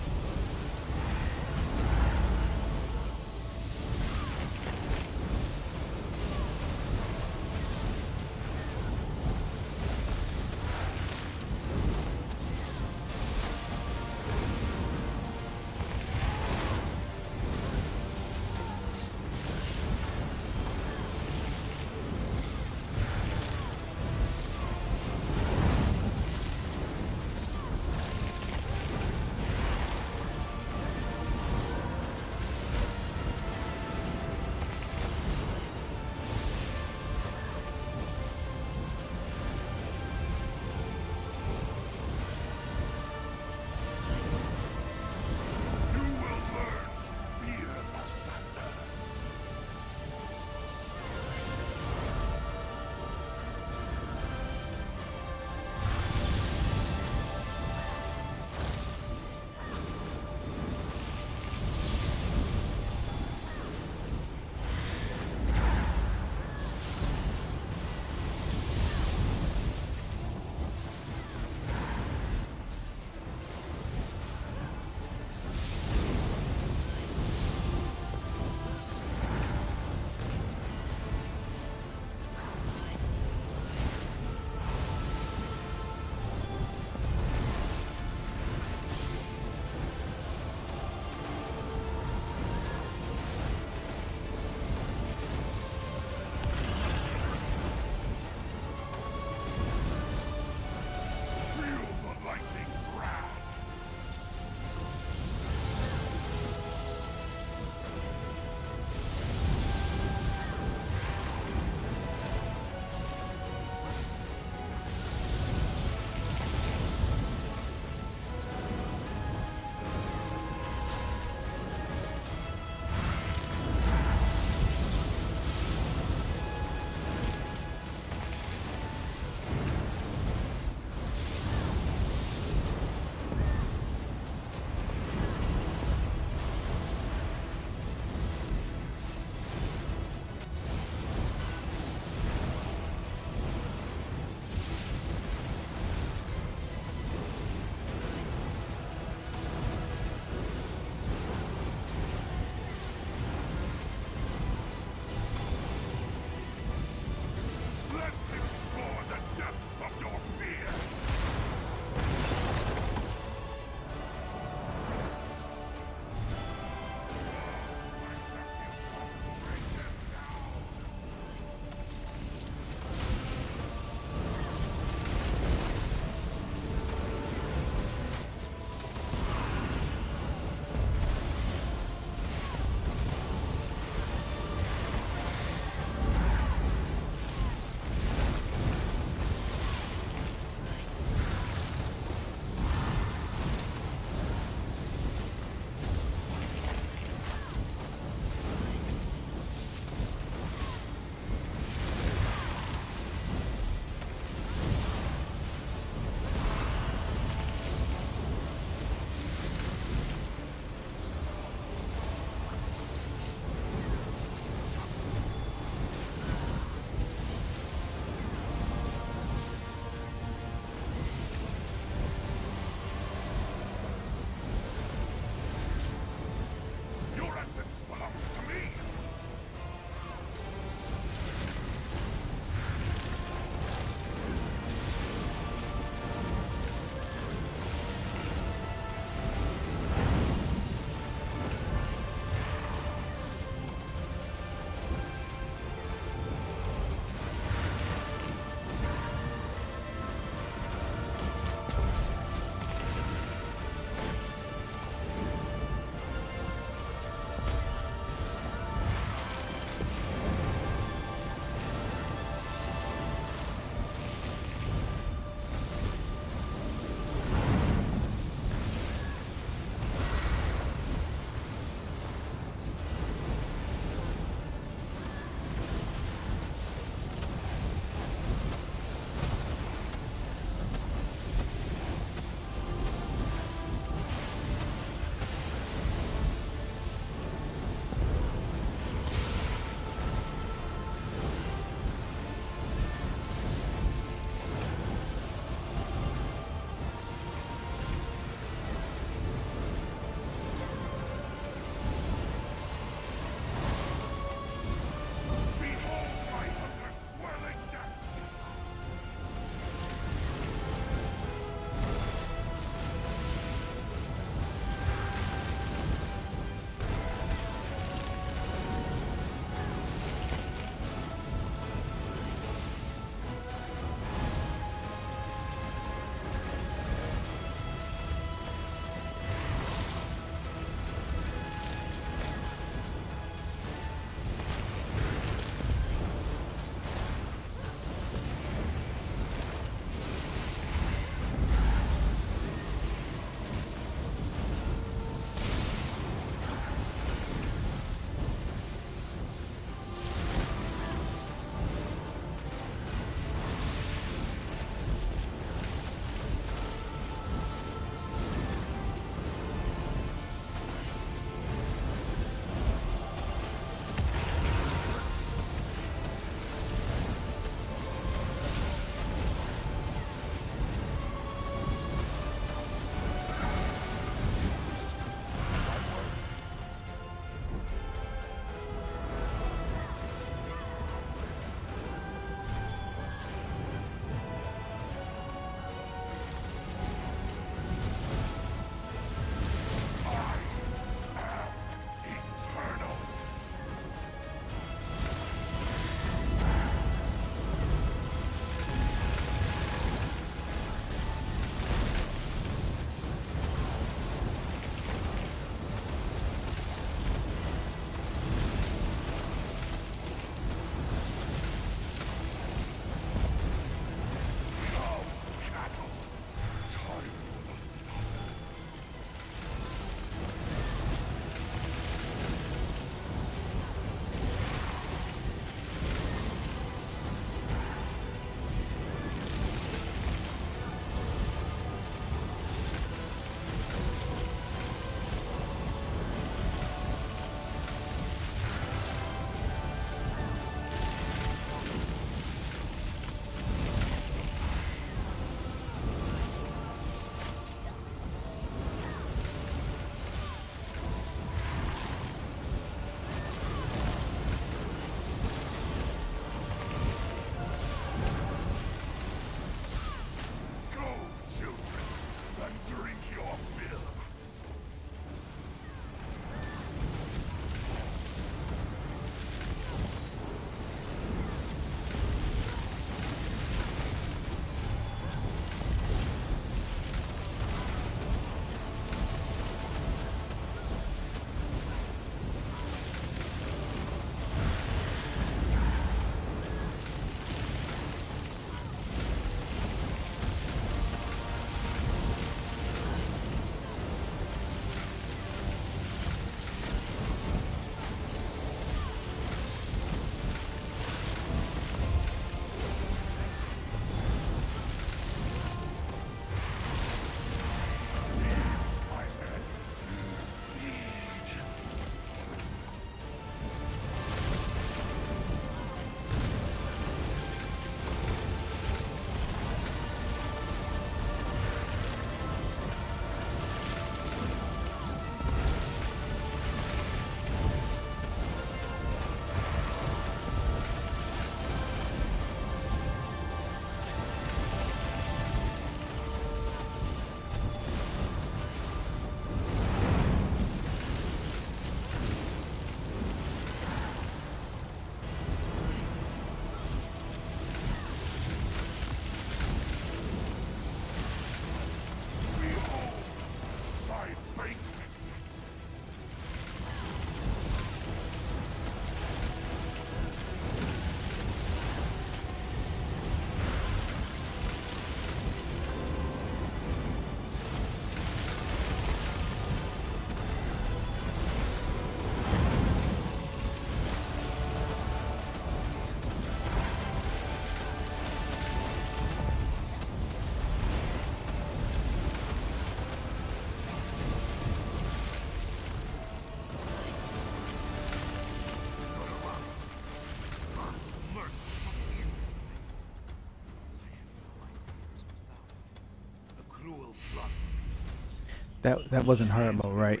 That that wasn't hard mode, right?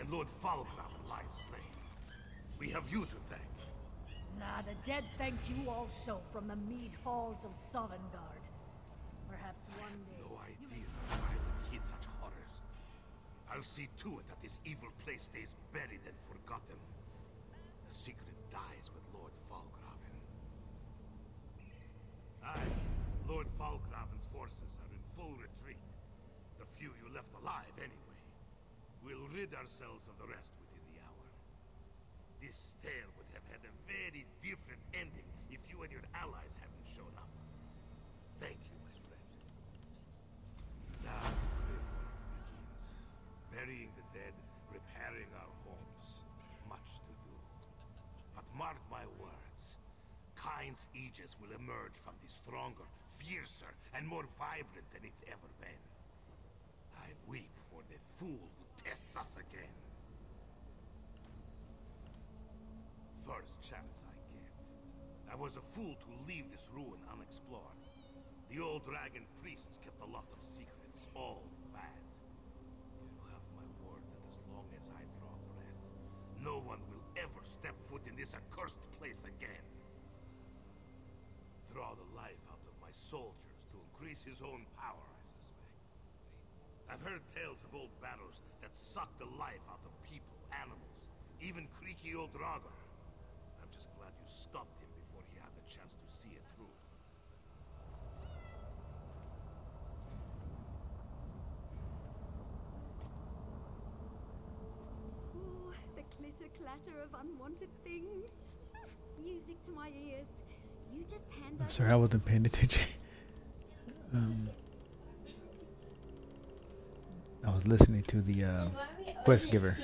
And Lord Falgravn lies slain. We have you to thank. Nah, the dead thank you also from the mead halls of Sovngarde. Perhaps one day. No idea that island hid such horrors. I'll see to it that this evil place stays buried and forgotten. The secret dies with Lord Falgravn. Aye, Lord Falgravn's forces are in full retreat. The few you left alive, anyway. We'll rid ourselves of the rest within the hour. This tale would have had a very different ending if you and your allies hadn't shown up. Thank you, my friend. Now, the real work begins. Burying the dead, repairing our homes. Much to do. But mark my words. Kyne's Aegis will emerge from this stronger, fiercer, and more vibrant than it's ever been. I weep for the fool tests us again. First chance I get. I was a fool to leave this ruin unexplored. The old dragon priests kept a lot of secrets, all bad. You have my word that as long as I draw breath, no one will ever step foot in this accursed place again. Draw the life out of my soldiers to increase his own power. I've heard tales of old battles that sucked the life out of people, animals, even creaky old Draugr. I'm just glad you stopped him before he had the chance to see it through. Ooh, the clitter clatter of unwanted things. Music to my ears. You just hand I'm sorry, I wasn't paying attention. um, I was listening to the uh, quest giver.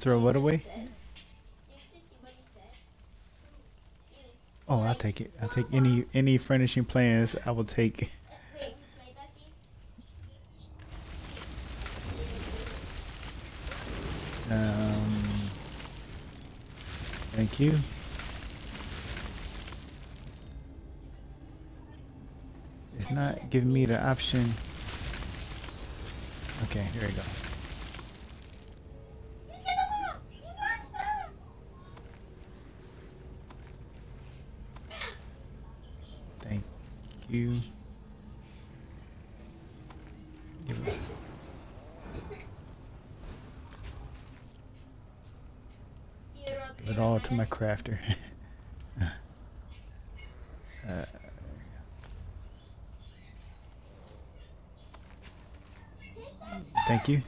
Throw what away? Oh, I'll take it. I'll take any any furnishing plans. I will take. Um, thank you. It's not giving me the option. Okay, here we go. Thank you. Give it. Give it all to my crafter. uh, thank you.